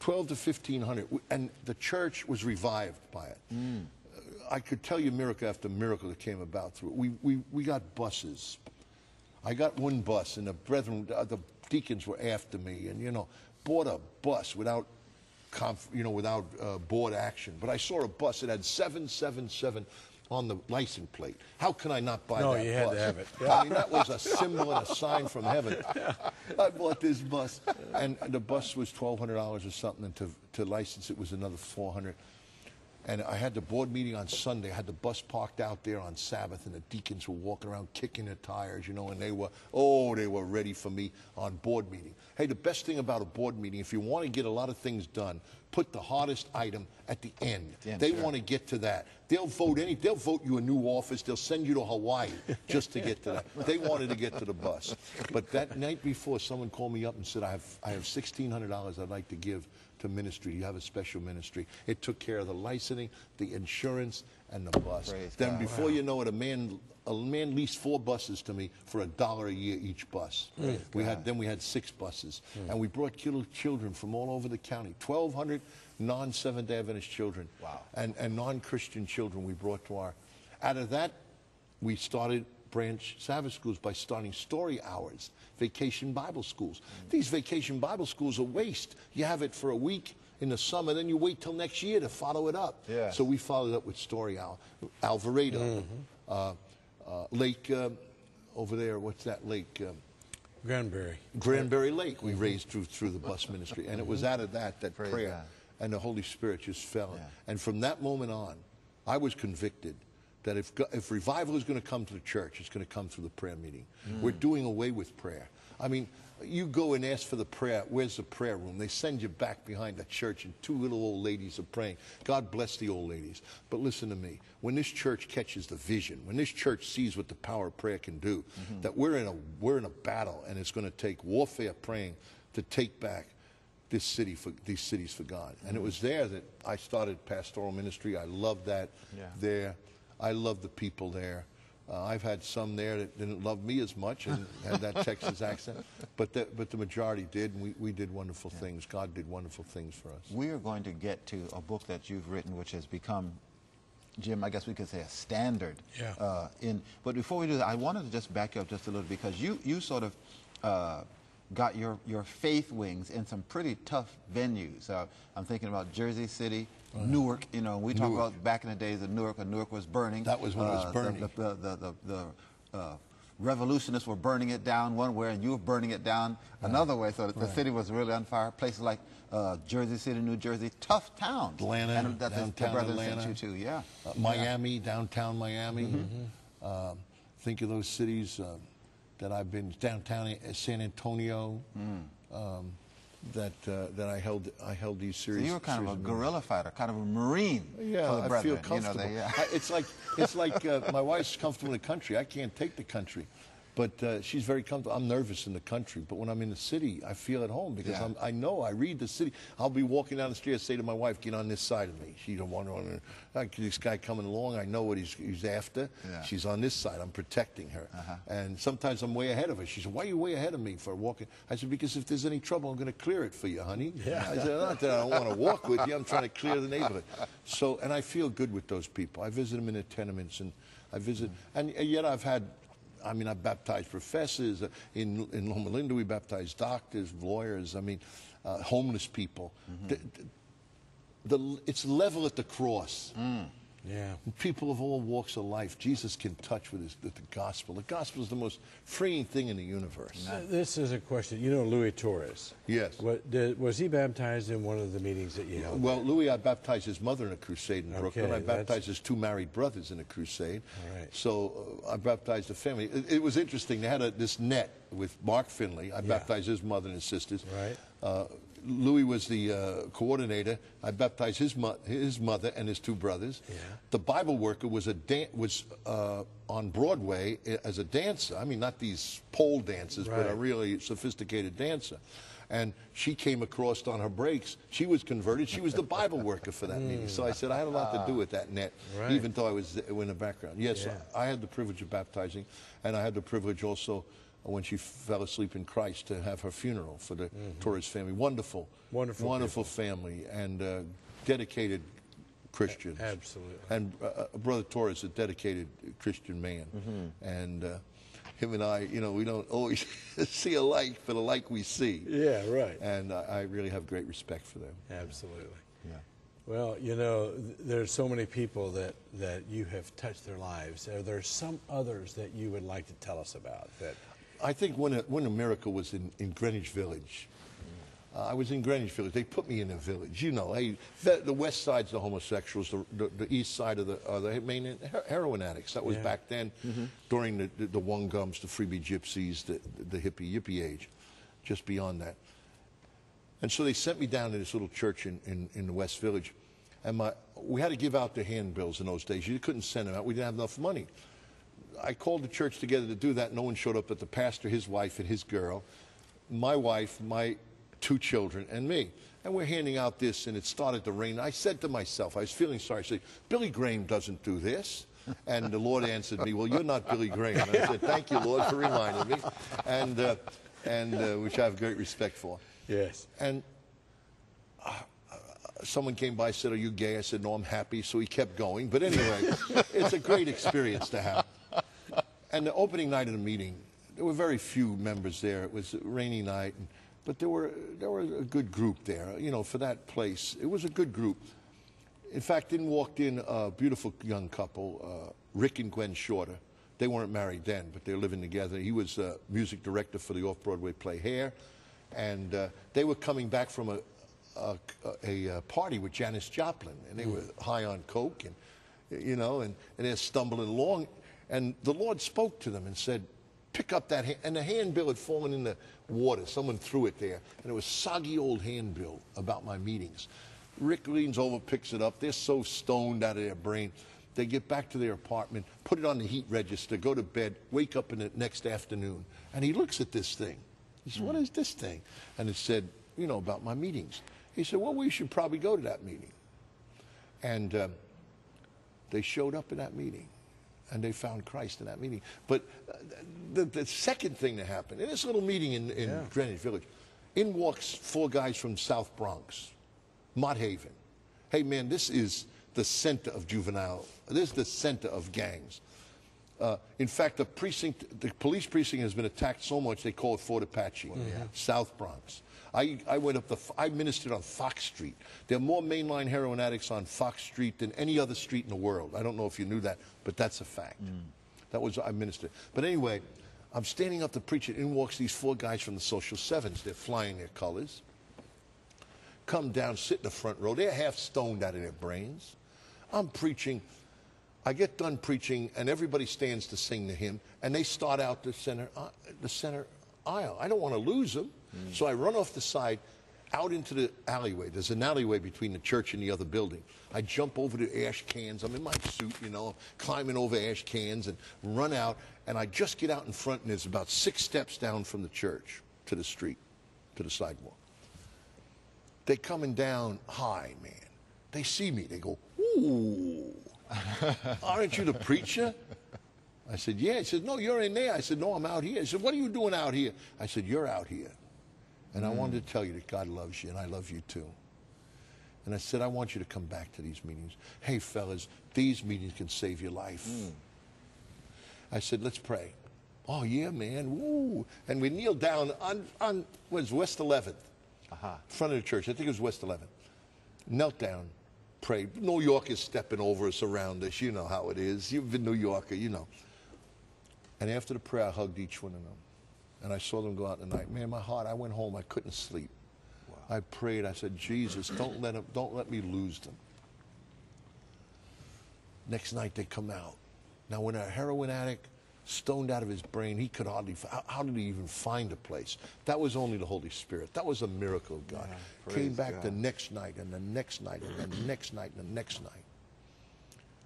12 to 1,500, and the church was revived by it. I could tell you miracle after miracle that came about through it. We, we, we got buses. I got one bus, and the brethren, the deacons were after me, and you know, bought a bus without, conf, you know, without uh, board action. But I saw a bus that had seven seven seven on the license plate. How can I not buy No, that you had to have it. I mean, that was a symbol and a sign from heaven. I bought this bus, and the bus was twelve hundred dollars or something, and to to license it was another four hundred. And I had the board meeting on Sunday. I had the bus parked out there on Sabbath, and the deacons were walking around kicking their tires, you know, and they were, oh, they were ready for me on board meeting. Hey, the best thing about a board meeting, if you want to get a lot of things done, put the hardest item at the end. end, they sure. want to get to that. They'll vote any. They'll vote you a new office. They'll send you to Hawaii just to get to that. They wanted to get to the bus, but that night before, someone called me up and said, "I have I have sixteen hundred dollars I'd like to give to ministry. You have a special ministry." It took care of the licensing, the insurance, and the bus. Praise then God. before you know it, a man a man leased four buses to me for a dollar a year each bus. we had then we had six buses, hmm. and we brought chil- children from all over the county. Twelve hundred non-Seventh Day Adventist children Wow. and, and non-Christian children we brought to our. Out of that, we started branch Sabbath schools by starting story hours, vacation Bible schools. These vacation Bible schools are waste. You have it for a week in the summer, then you wait till next year to follow it up. Yes. So we followed up with story hour, Alvarado, uh, uh, Lake um, over there. What's that lake? Um, Granbury. Granbury Lake. We raised through through the bus ministry, and it was out of that that Praise prayer God. and the Holy Spirit just fell. Yeah. And from that moment on, I was convicted that if if revival is going to come to the church, it's going to come through the prayer meeting. Mm. We're doing away with prayer. I mean. You go and ask for the prayer. Where's the prayer room? They send you back behind the church, and two little old ladies are praying. God bless the old ladies. But listen to me. When this church catches the vision, when this church sees what the power of prayer can do, mm-hmm. that we're in a we're in a battle, and it's going to take warfare praying to take back this city for these cities for God. And it mm-hmm. was there that I started pastoral ministry. I loved that Yeah. there. I love the people there. Uh, I've had some there that didn't love me as much and had that Texas accent, but the, but the majority did, and we, we did wonderful things. God did wonderful things for us. We are going to get to a book that you've written, which has become, Jim, I guess we could say a standard. Yeah. Uh, in, but before we do that, I wanted to just back you up just a little because you, you sort of uh, got your, your faith wings in some pretty tough venues. Uh, I'm thinking about Jersey City, Newark. You know, we talk Newark. about back in the days of Newark, when Newark was burning. That was when it was Uh, burning. The, the, the, the, the, uh, revolutionists were burning it down one way, and you were burning it down another way. So that the city was really on fire. Places like uh, Jersey City, New Jersey, tough towns. Atlanta, and that the- the downtown Atlanta. sent you to, yeah. Uh, Miami, downtown Miami. Um, think of those cities uh, that I've been downtown San Antonio. Um, that uh, that I held I held these So series. you were kind of a guerrilla fighter, kind of a marine Yeah, I brethren. feel You know, comfortable. they, yeah. I, it's like it's like uh, my wife's comfortable in the country. I can't take the country, but uh, she's very comfortable. I'm nervous in the country, but when I'm in the city, I feel at home because Yeah. I'm, I know I read the city. I'll be walking down the street, I say to my wife, "Get on this side of me." She don't want to. Like this guy coming along, I know what he's, he's after. Yeah. She's on this side. I'm protecting her, and sometimes I'm way ahead of her. She said, "Why are you way ahead of me for walking?" I said, "Because if there's any trouble, I'm going to clear it for you, honey." Yeah. I said, "Not that I don't want to walk with you. I'm trying to clear the neighborhood." So, and I feel good with those people. I visit them in the tenements, and I visit, and yet I've had. I mean, I've baptized professors in in Loma Linda. We baptized doctors, lawyers. I mean, uh, homeless people. The, the, it's level at the cross. Yeah. People of all walks of life, Jesus can touch with, his, with the gospel. The gospel is the most freeing thing in the universe. Uh, This is a question. You know Louis Torres. Yes. What, did, was he baptized in one of the meetings that you held? Well, Louis, I baptized his mother in a crusade in Brooklyn. Okay, I that's- baptized his two married brothers in a crusade. All right. So uh, I baptized the family. It, it was interesting. They had a, this net with Mark Finley. I baptized his mother and his sisters. Right. Uh, Louis was the uh, coordinator. I baptized his, mo- his mother and his two brothers. Yeah. The Bible worker was a dan- was uh, on Broadway as a dancer. I mean, not these pole dancers, but a really sophisticated dancer. And she came across on her breaks. She was converted. She was the Bible worker for that meeting. So I said I had a lot to do with that net, Right. even though I was in the background. Yes, Yeah. I had the privilege of baptizing, and I had the privilege also uh, when she fell asleep in Christ to have her funeral for the Torres family. Wonderful. Wonderful wonderful family, and uh, dedicated Christians. Absolutely. And uh, uh, Brother Torres is a dedicated Christian man, Mm-hmm. and. Uh, him and I, you know, we don't always see a alike, but alike we see. Yeah, right. And I, really have great respect for them. Absolutely. Yeah. Well, you know, th- there's so many people that, that you have touched their lives. Are there some others that you would like to tell us about? That I think when a, when a miracle was in, in Greenwich Village. Uh, I was in Greenwich Village. They put me in a village. You know, hey, the, the west side's the homosexuals. The, the, the east side of the are the main heroin addicts. That was Yeah. back then, mm-hmm. during the, the, the one gums, the freebie gypsies, the, the hippie yippie age, just beyond that. And so they sent me down to this little church in, in, in the West Village. And my, we had to give out the handbills in those days. You couldn't send them out. We didn't have enough money. I called the church together to do that. No one showed up but the pastor, his wife, and his girl, my wife, my two children, and me. And we're handing out this, and it started to rain. I said to myself, I was feeling sorry. I said, Billy Graham doesn't do this. And the Lord answered me, Well, you're not Billy Graham. And I said, Thank you, Lord, for reminding me, and, uh, and uh, which I have great respect for. yes. And uh, someone came by and said, Are you gay? I said, No, I'm happy. So he kept going. But anyway, it's a great experience to have. And the opening night of the meeting, there were very few members there. It was a rainy night, and, but there were, there were a good group there, you know, for that place. It was a good group. In fact, in walked in a beautiful young couple, uh, Rick and Gwen Shorter. they weren't married then, but they were living together. He was uh, music director for the off Broadway play Hair. And uh, they were coming back from a, a, a, a party with Janis Joplin, and they were high on coke, and you know, and, and they're stumbling along. And the Lord spoke to them and said, Pick up that hand. And the handbill had fallen in the water. Someone threw it there. And it was soggy old handbill about my meetings. Rick leans over, picks it up. They're so stoned out of their brain. They get back to their apartment, put it on the heat register, go to bed, wake up in the next afternoon. And he looks at this thing. He said, What is this thing? And it said, You know, about my meetings. He said, Well, we should probably go to that meeting. And um, they showed up in that meeting and they found Christ in that meeting. But uh, the, the second thing that happened in this little meeting in, in Yeah. Greenwich Village, in walks four guys from South Bronx, Mott Haven. Hey, man, this is the center of juvenile, this is the center of gangs. Uh, in fact, the precinct, the police precinct has been attacked so much they call it Fort Apache, South Bronx. I, I went up the, I ministered on Fox Street. There are more mainline heroin addicts on Fox Street than any other street in the world. I don't know if you knew that, but that's a fact. That was I ministered. But anyway, I'm standing up to preach, and in walks these four guys from the Social Sevens. They're flying their colors. Come down, sit in the front row. They're half stoned out of their brains. I'm preaching. I get done preaching, and everybody stands to sing the hymn, and they start out the center, uh, the center aisle. I don't want to lose them, Mm. so I run off the side, out into the alleyway. There's an alleyway between the church and the other building. I jump over the ash cans. I'm in my suit, you know, climbing over ash cans, and run out. And I just get out in front, and it's about six steps down from the church to the street, to the sidewalk. They're coming down high, man. They see me. They go, ooh. Aren't you the preacher? I said, Yeah. He said, No, you're in there. I said, No, I'm out here. He said, What are you doing out here? I said, You're out here. And I wanted mm. to tell you that God loves you and I love you too. And I said, I want you to come back to these meetings. Hey, fellas, these meetings can save your life. Mm. I said, Let's pray. Oh, yeah, man. Woo. And we kneeled down on, on was West 11th, Aha. Uh-huh. front of the church. I think it was West 11th. Knelt down, prayed. New York is stepping over us around us. You know how it is. You've been New Yorker, you know. And after the prayer, I hugged each one of them. And I saw them go out the night. Man, my heart, I went home. I couldn't sleep. I prayed. I said, Jesus, don't let, them, don't let me lose them. Next night, they come out. Now, when a heroin addict, stoned out of his brain, he could hardly, how, how did he even find a place? That was only the Holy Spirit. That was a miracle of God. Came back God. the next night, and the next night, and the next night, and the next night.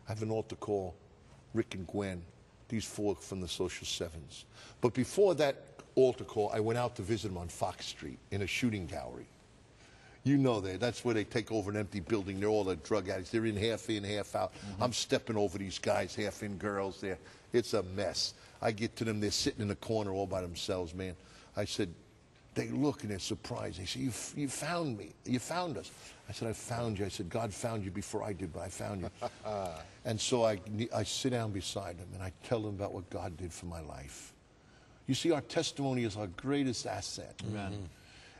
I have an altar call, Rick and Gwen, these four from the Social Sevens. But before that altar call, I went out to visit them on Fox Street in a shooting gallery. You know that. That's where they take over an empty building. They're all the drug addicts. They're in half in, half out. Mm-hmm. I'm stepping over these guys, half in girls there. It's a mess. I get to them. They're sitting in the corner all by themselves, man. I said, they look and they're surprised. They say, you, you found me. You found us. I said, I found you. I said, God found you before I did, but I found you. and so I, I sit down beside them and I tell them about what God did for my life. You see, our testimony is our greatest asset. Mm-hmm. Amen.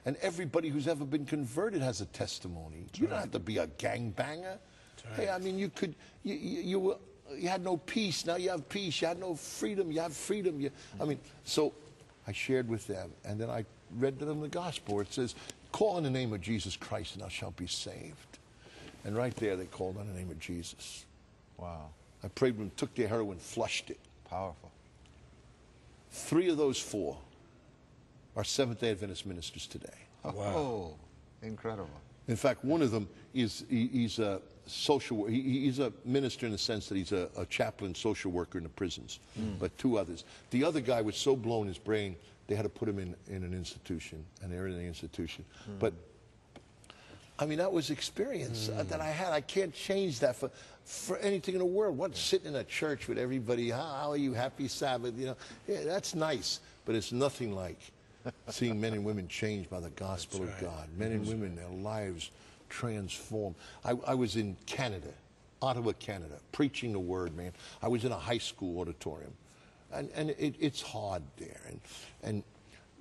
And everybody who's ever been converted has a testimony. you don't have to be a gangbanger. Hey, I mean, you could, you, you, you, were, you had no peace. Now you have peace. You had no freedom. You have freedom. You, I mean, so I shared with them, and then I read to them the gospel. It says, Call on the name of Jesus Christ, and thou shalt be saved. And right there, they called on the name of Jesus. Wow. I prayed with them, took their heroin, flushed it. Powerful. Three of those four are Seventh day Adventist ministers today. Oh, incredible. In fact, one of them is he, he's a social. He, he's a minister in the sense that he's a, a chaplain, social worker in the prisons. Hmm. But two others. The other guy was so blown his brain they had to put him in, in an institution, and they're in the institution. Hmm. But I mean, that was experience uh, that I had. I can't change that for for anything in the world. What sitting in a church with everybody? How, how are you? Happy Sabbath? You know, yeah, that's nice, but it's nothing like seeing men and women changed by the gospel That's of. God. Men and women, their lives transformed. I, I was in Canada, Ottawa, Canada, preaching the word. Man, I was in a high school auditorium, and and it, it's hard there, and and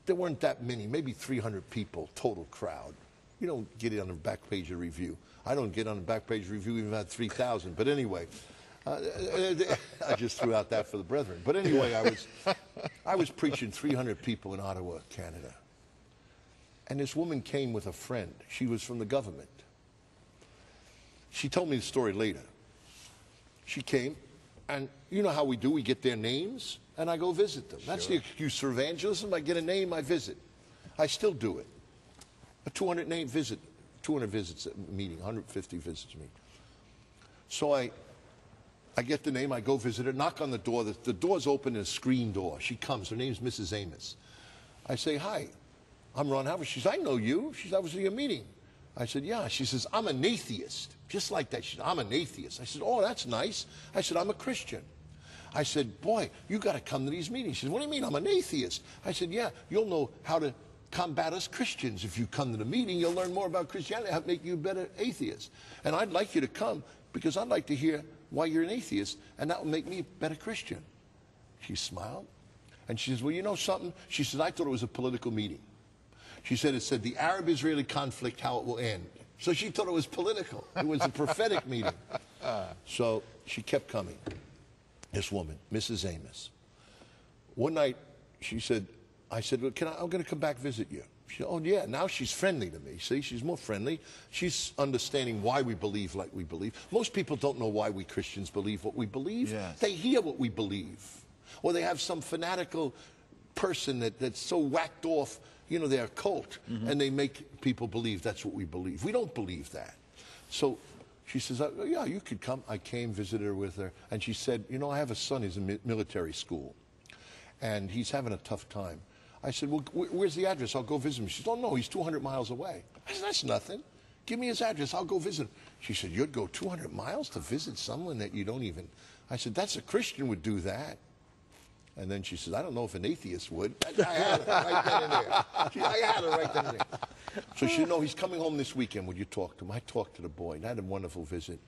there weren't that many, maybe 300 people total crowd. You don't get it on the back page of review. I don't get on the back page of review even had 3,000. But anyway, Uh, I just threw out that for the brethren. But anyway, I was, I was preaching 300 people in Ottawa, Canada. And this woman came with a friend. She was from the government. She told me the story later. She came, and you know how we do, we get their names, and I go visit them. That's the excuse for evangelism. I get a name, I visit. I still do it. A 200 name visit, 200 visits a meeting, 150 visits meeting. So I, I get the name, I go visit her, knock on the door. The, the door's open, a screen door. She comes, her name's Mrs. Amos. I say, Hi, I'm Ron Halvorsen. She says, I know you. She says, I was at your meeting. I said, Yeah. She says, I'm an atheist. Just like that. She said, I'm an atheist. I said, Oh, that's nice. I said, I'm a Christian. I said, Boy, you got to come to these meetings. She said, What do you mean? I'm an atheist. I said, Yeah, you'll know how to combat us Christians. If you come to the meeting, you'll learn more about Christianity, how to make you a better atheist. And I'd like you to come because I'd like to hear why you're an atheist, and that will make me a better Christian. She smiled. And she says, Well, you know something? She said, I thought it was a political meeting. She said it said the Arab Israeli conflict, how it will end. So she thought it was political. It was a prophetic meeting. So she kept coming. This woman, Mrs. Amos. One night, she said, I said, well, can I, I'm going to come back visit you. She said, oh, yeah, now she's friendly to me. See, she's more friendly. She's understanding why we believe like we believe. Most people don't know why we Christians believe what we believe. Yes. They hear what we believe. Or they have some fanatical person that, that's so whacked off, you know, they're a cult, mm-hmm. and they make people believe that's what we believe. We don't believe that. So she says, oh, yeah, you could come. I came, visited her with her, and she said, you know, I have a son, he's in mi- military school, and he's having a tough time. I said, well, wh- where's the address? I'll go visit him. She said, oh, no, he's 200 miles away. I said, that's nothing. Give me his address. I'll go visit him. She said, you'd go 200 miles to visit someone that you don't even... I said, that's a Christian would do that. And then she says, I don't know if an atheist would. I, had it right then and there. I had it right then and there. So she said, no, he's coming home this weekend. Would you talk to him? I talked to the boy, and I had a wonderful visit.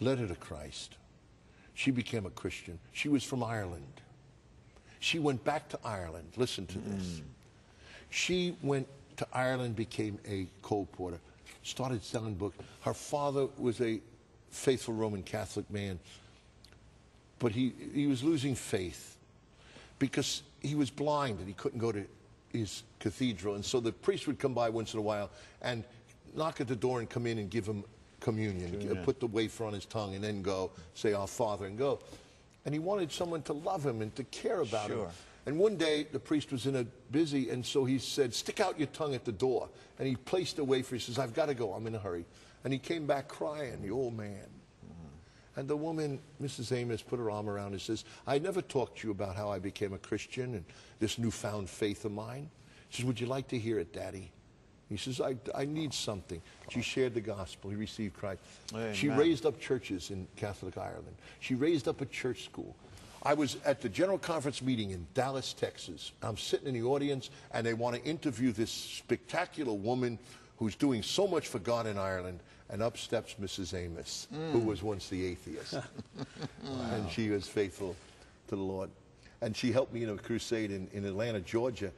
Led her to Christ. She became a Christian. She was from Ireland. She went back to Ireland. Listen to this. Mm. She went to Ireland, became a colporteur, started selling books. Her father was a faithful Roman Catholic man, but he, he was losing faith because he was blind and he couldn't go to his cathedral. And so the priest would come by once in a while and knock at the door and come in and give him communion, put the wafer on his tongue, and then go say, Our Father, and go. And he wanted someone to love him and to care about him. Sure. And one day the priest was in a busy, and so he said, "Stick out your tongue at the door." And he placed a wafer. He says, "I've got to go. I'm in a hurry." And he came back crying, the old man. Mm-hmm. And the woman, Mrs. Amos, put her arm around him and says, I never talked to you about how I became a Christian and this newfound faith of mine. She says, Would you like to hear it, Daddy? He says, I, I need something. She shared the gospel. He received Christ. She raised up churches in Catholic Ireland. She raised up a church school. I was at the General Conference meeting in Dallas, Texas. I'm sitting in the audience, and they want to interview this spectacular woman who's doing so much for God in Ireland. And up steps Mrs. Amos, who mm. was once the atheist. And she was faithful to the Lord. And she helped me in a crusade in, in Atlanta, Georgia.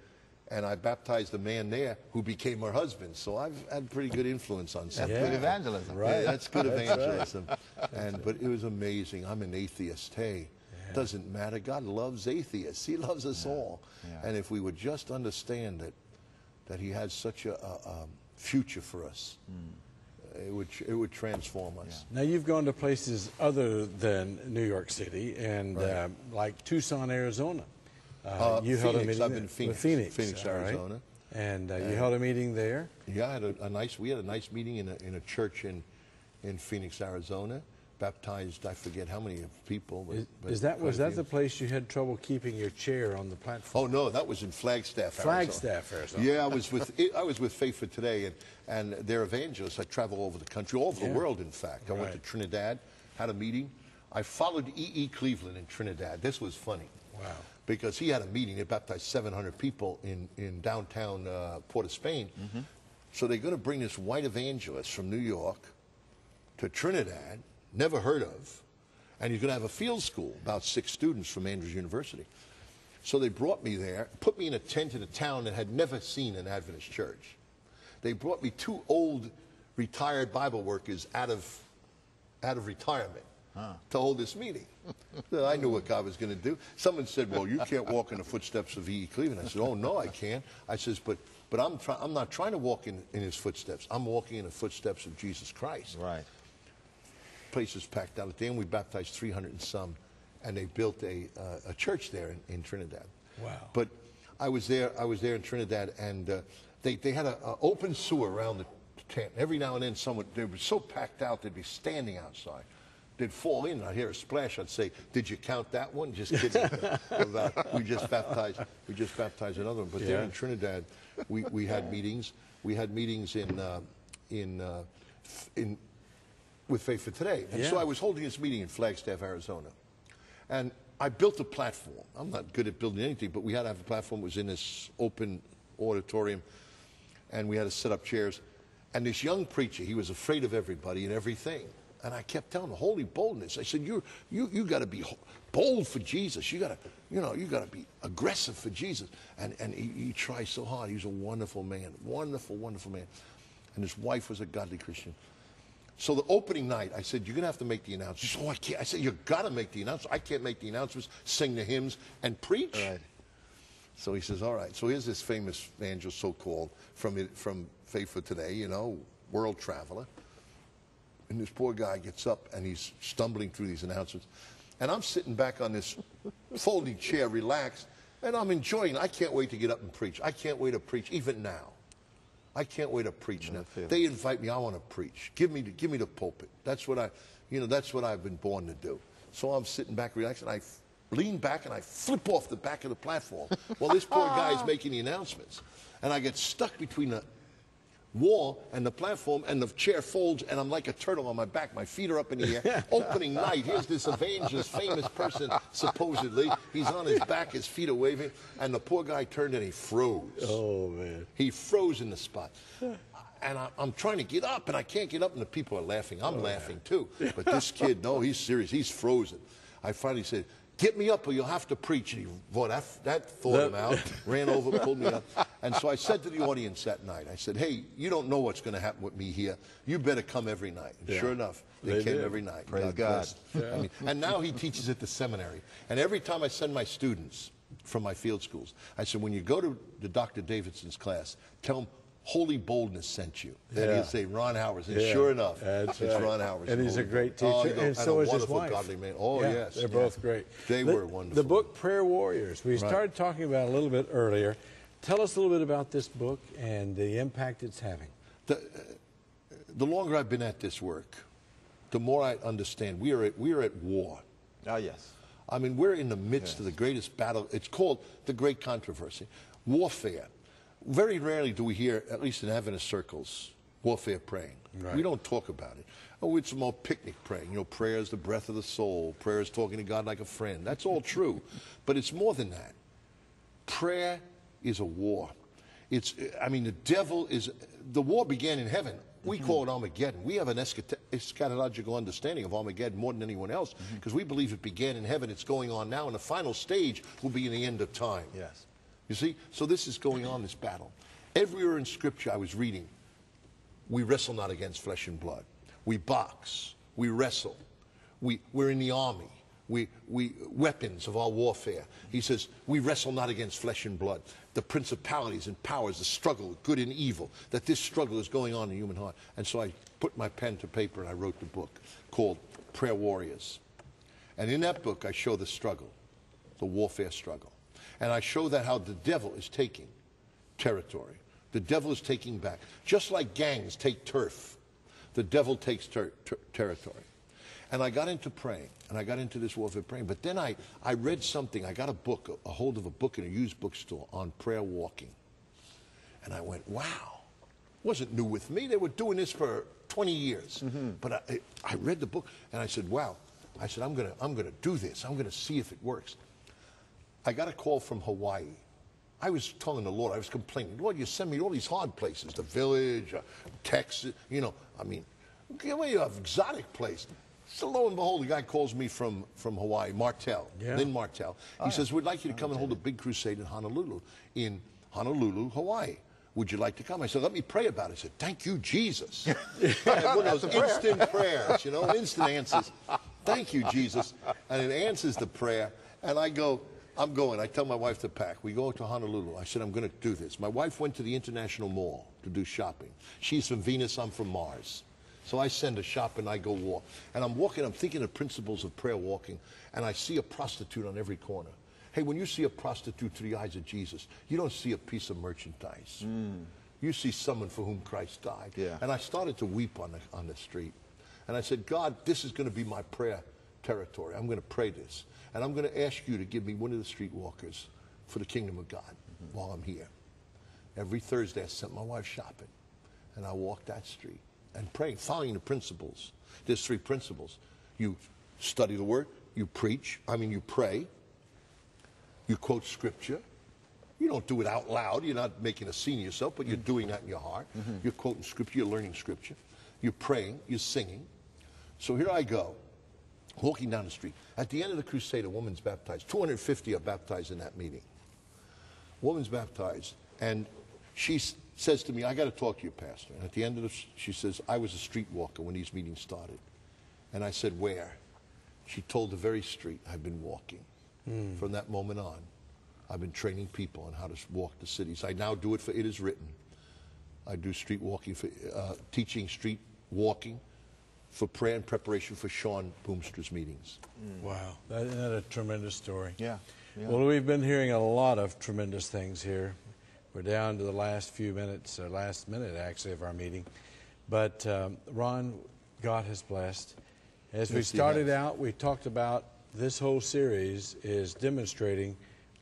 And I baptized a man there who became her husband. So I've had pretty good influence on some That's good evangelism. Right. that's good evangelism. And but it was amazing. I'm an atheist. Hey, doesn't matter. God loves atheists. He loves us all. Yeah. And if we would just understand that that He has such a, a, um future for us, it would it would transform us. Now you've gone to places other than New York City, and Right. uh, like Tucson, Arizona. Uh, you held a Phoenix. meeting I've there- been Phoenix. Phoenix, Phoenix, right. Arizona. and uh, you held a meeting there. Yeah, I had a, a nice. We had a nice meeting in a, in a church in in Phoenix, Arizona. Baptized, I forget how many people. But, Is, but is that was that the place you had trouble keeping your chair on the platform? Oh no, that was in Flagstaff, Flagstaff, Arizona. Yeah, I was with I was with Faith for Today, and and their evangelists. I travel all over the country, all over Yeah. the world. In fact, I went to Trinidad, had a meeting. I followed E. E. Cleveland in Trinidad. This was funny. Wow. Because he had a meeting. They baptized 700 people in in downtown uh, Port of Spain. So they're going to bring this white evangelist from New York to Trinidad, never heard of, and he's going to have a field school, about six students from Andrews University. So they brought me there, put me in a tent in a town that had never seen an Adventist church. They brought me two old retired Bible workers out of, out of retirement. To hold this meeting. So I knew what God was going to do. Someone said, "Well, you can't walk in the footsteps of E. E. Cleveland." I said, "Oh no, I can't." I says, "But but I'm try- I'm not trying to walk in, in his footsteps. I'm walking in the footsteps of Jesus Christ." Right. place was packed out. At the end, we baptized 300 and some, and they built a, uh, a church there in, in Trinidad. Wow. But I was there. I was there in Trinidad, and uh, they they had an open sewer around the tent. Every now and then, someone they were so packed out they'd be standing outside. They'd fall in. I'd hear a splash. I'd say, "Did you count that one?" Just kidding. About- we just baptized. We just baptized another one. But there in Trinidad, we, we had meetings. We had meetings in uh, in uh, in with Faith for Today. And so I was holding this meeting in Flagstaff, Arizona. And I built a platform. I'm not good at building anything, but we had to have a platform. It was in this open auditorium, and we had to set up chairs. And this young preacher, he was afraid of everybody and everything. And I kept telling him, holy boldness. I said, you you, you got to be bold for Jesus. You got to, you know, you got to be aggressive for Jesus. And, and he, he tried so hard. He was a wonderful man, wonderful, wonderful man. And his wife was a godly Christian. So the opening night, I said, "You're gonna have to make the announcements." Said, "Oh, I can't." I said, you've gotta make the announcements. I can't make the announcements, sing the hymns, and preach." Right. So he says, "All right." So here's this famous evangelist, so-called from from Faith for Today, you know, world traveler, and this poor guy gets up and he's stumbling through these announcements, and I'm sitting back on this folding chair, relaxed, and I'm enjoying. it. I can't wait to get up and preach. I can't wait to preach, even now. I can't wait to preach now. They invite me. I want to preach. Give me, the, give me the pulpit. That's what I, you know, that's what I've been born to do. So I'm sitting back, relaxed, and I lean back and I flip off the back of the platform. while this poor guy is making the announcements, and I get stuck between the wall and the platform, and the chair folds, and I'm like a turtle on my back. My feet are up in the air. Opening night, here's this Avenger's famous person, supposedly. He's on his back, his feet are waving, and the poor guy turned and he froze. Oh, man. He froze in the spot. And I, I'm trying to get up, and I can't get up, and the people are laughing. I'm oh, laughing too. But this kid, no, he's serious. He's frozen. I finally said, Get me up, or you'll have to preach. And he, boy, that, that thawed him out, ran over, pulled me up. And so I said to the audience that night, I said, Hey, you don't know what's going to happen with me here. You better come every night. And Yeah. sure enough, they, They came did. every night. Praise God. bless. I mean, and now he teaches at the seminary. And every time I send my students from my field schools, I said, when you go to the Dr. Davidson's class, tell him Holy Boldness sent you. And Yeah. he'll say Ron Halvorsen. And Yeah, sure enough, that's it's right. Ron Halvorsen. And he's a great teacher, Oh, know, and so a is his wife. godly man. Oh, Yeah, yes. They're yeah. both great. They The- were wonderful. The book Prayer Warriors, we started talking about a little bit earlier. Tell us a little bit about this book and the impact it's having. the, uh, the longer I've been at this work, the more I understand we are at, we are at war. Oh, yes. I mean, we're in the midst of the greatest battle. It's called the Great Controversy. Warfare. Very rarely do we hear, at least in Adventist circles, warfare praying. Right. We don't talk about it. Oh, it's more picnic praying. You know, prayer is the breath of the soul. Prayer is talking to God like a friend. That's all true. But it's more than that. Prayer is a war. It's, I mean, the devil is, the war began in heaven. We mm-hmm. call it Armageddon. We have an eschat- eschatological understanding of Armageddon more than anyone else mm-hmm. because we believe it began in heaven. It's going on now, and the final stage will be in the end of time. Yes. You see? So this is going on, this battle. Everywhere in Scripture I was reading, we wrestle not against flesh and blood. We box. We wrestle. We, we're in the army. We, we, weapons of our warfare. He says, we wrestle not against flesh and blood. The principalities and powers, the struggle, good and evil, that this struggle is going on in the human heart. And so I put my pen to paper and I wrote the book called Prayer Warriors. And in that book, I show the struggle, the warfare struggle. And I show that how the devil is taking territory. The devil is taking back. Just like gangs take turf, the devil takes ter- ter- territory. And I got into praying, and I got into this warfare praying. But then I, I read something. I got a book, a, hold of a book in a used bookstore on prayer walking. And I went, wow. Wasn't new with me. They were doing this for 20 years. But I, I read the book, and I said, wow. I said, I'm going to I'm gonna do this. I'm going to see if it works. I got a call from Hawaii. I was telling the Lord, I was complaining, Lord, you send me to all these hard places, the village, uh, Texas, you know, I mean, give me an exotic place. So lo and behold, the guy calls me from, from Hawaii, Martel, Yeah. Lynn Martel. He says, we'd like you to come and hold a big crusade in Honolulu, in Honolulu, Hawaii. Would you like to come? I said, let me pray about it. I said, thank you, Jesus. One of those instant prayers, you know, instant answers. Thank you, Jesus. And it answers the prayer. And I go, I'm going. I tell my wife to pack. We go to Honolulu. I said, I'm going to do this. My wife went to the International Mall to do shopping. She's from Venus, I'm from Mars. So I send a shop and I go walk. And I'm walking, I'm thinking of principles of prayer walking, and I see a prostitute on every corner. Hey, when you see a prostitute through the eyes of Jesus, you don't see a piece of merchandise. Mm. You see someone for whom Christ died. Yeah. And I started to weep on the, on the street. And I said, God, this is going to be my prayer territory. I'm going to pray this. And I'm going to ask you to give me one of the streetwalkers for the kingdom of God mm-hmm. while I'm here. Every Thursday, I sent my wife shopping. And I walked that street and praying, following the principles. There's three principles. You study the word, you preach, I mean, you pray, you quote scripture. You don't do it out loud. You're not making a scene of yourself, but you're mm-hmm. doing that in your heart. Mm-hmm. You're quoting scripture, you're learning scripture. You're praying, you're singing. So here I go, walking down the street. At the end of the crusade, a woman's baptized. 250 are baptized in that meeting. Woman's baptized, and she s- says to me, I got to talk to you, Pastor. And at the end of the, she says, I was a streetwalker when these meetings started. And I said, Where? She told the very street I've been walking. From that moment on, I've been training people on how to walk the cities. I now do it for It Is Written. I do street walking, for, uh, teaching street walking for prayer and preparation for Shawn Boonstra's meetings. Wow, that, isn't that a tremendous story? Yeah, yeah. Well, we've been hearing a lot of tremendous things here. We're down to the last few minutes, or last minute actually, of our meeting. But um, Ron, God has blessed. As we Yes, started out, we talked about this whole series is demonstrating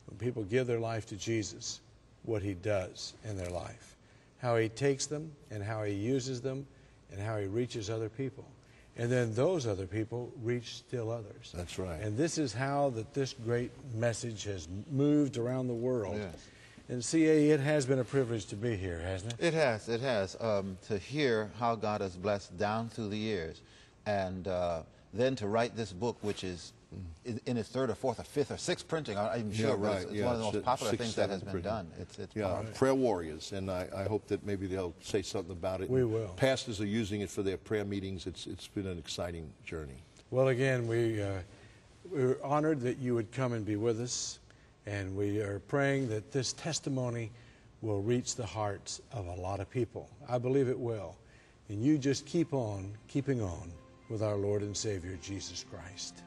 when people give their life to Jesus, what He does in their life, how He takes them and how He uses them, and how He reaches other people. And then those other people reach still others. That's right. And this is how that this great message has moved around the world. Yes. And CA, it has been a privilege to be here, hasn't it? It has, it has. Um, to hear how God has blessed down through the years, and uh, then to write this book, which is in, in its third or fourth or fifth or sixth printing. I'm not even sure, but it's, it's one of the most popular six, things that has been printing. done. It's, it's Yeah, powerful. prayer warriors, and I, I hope that maybe they'll say something about it. We And will. Pastors are using it for their prayer meetings. It's it's been an exciting journey. Well, again, we, uh, we're honored that you would come and be with us. And we are praying that this testimony will reach the hearts of a lot of people. I believe it will. And you just keep on keeping on with our Lord and Savior, Jesus Christ.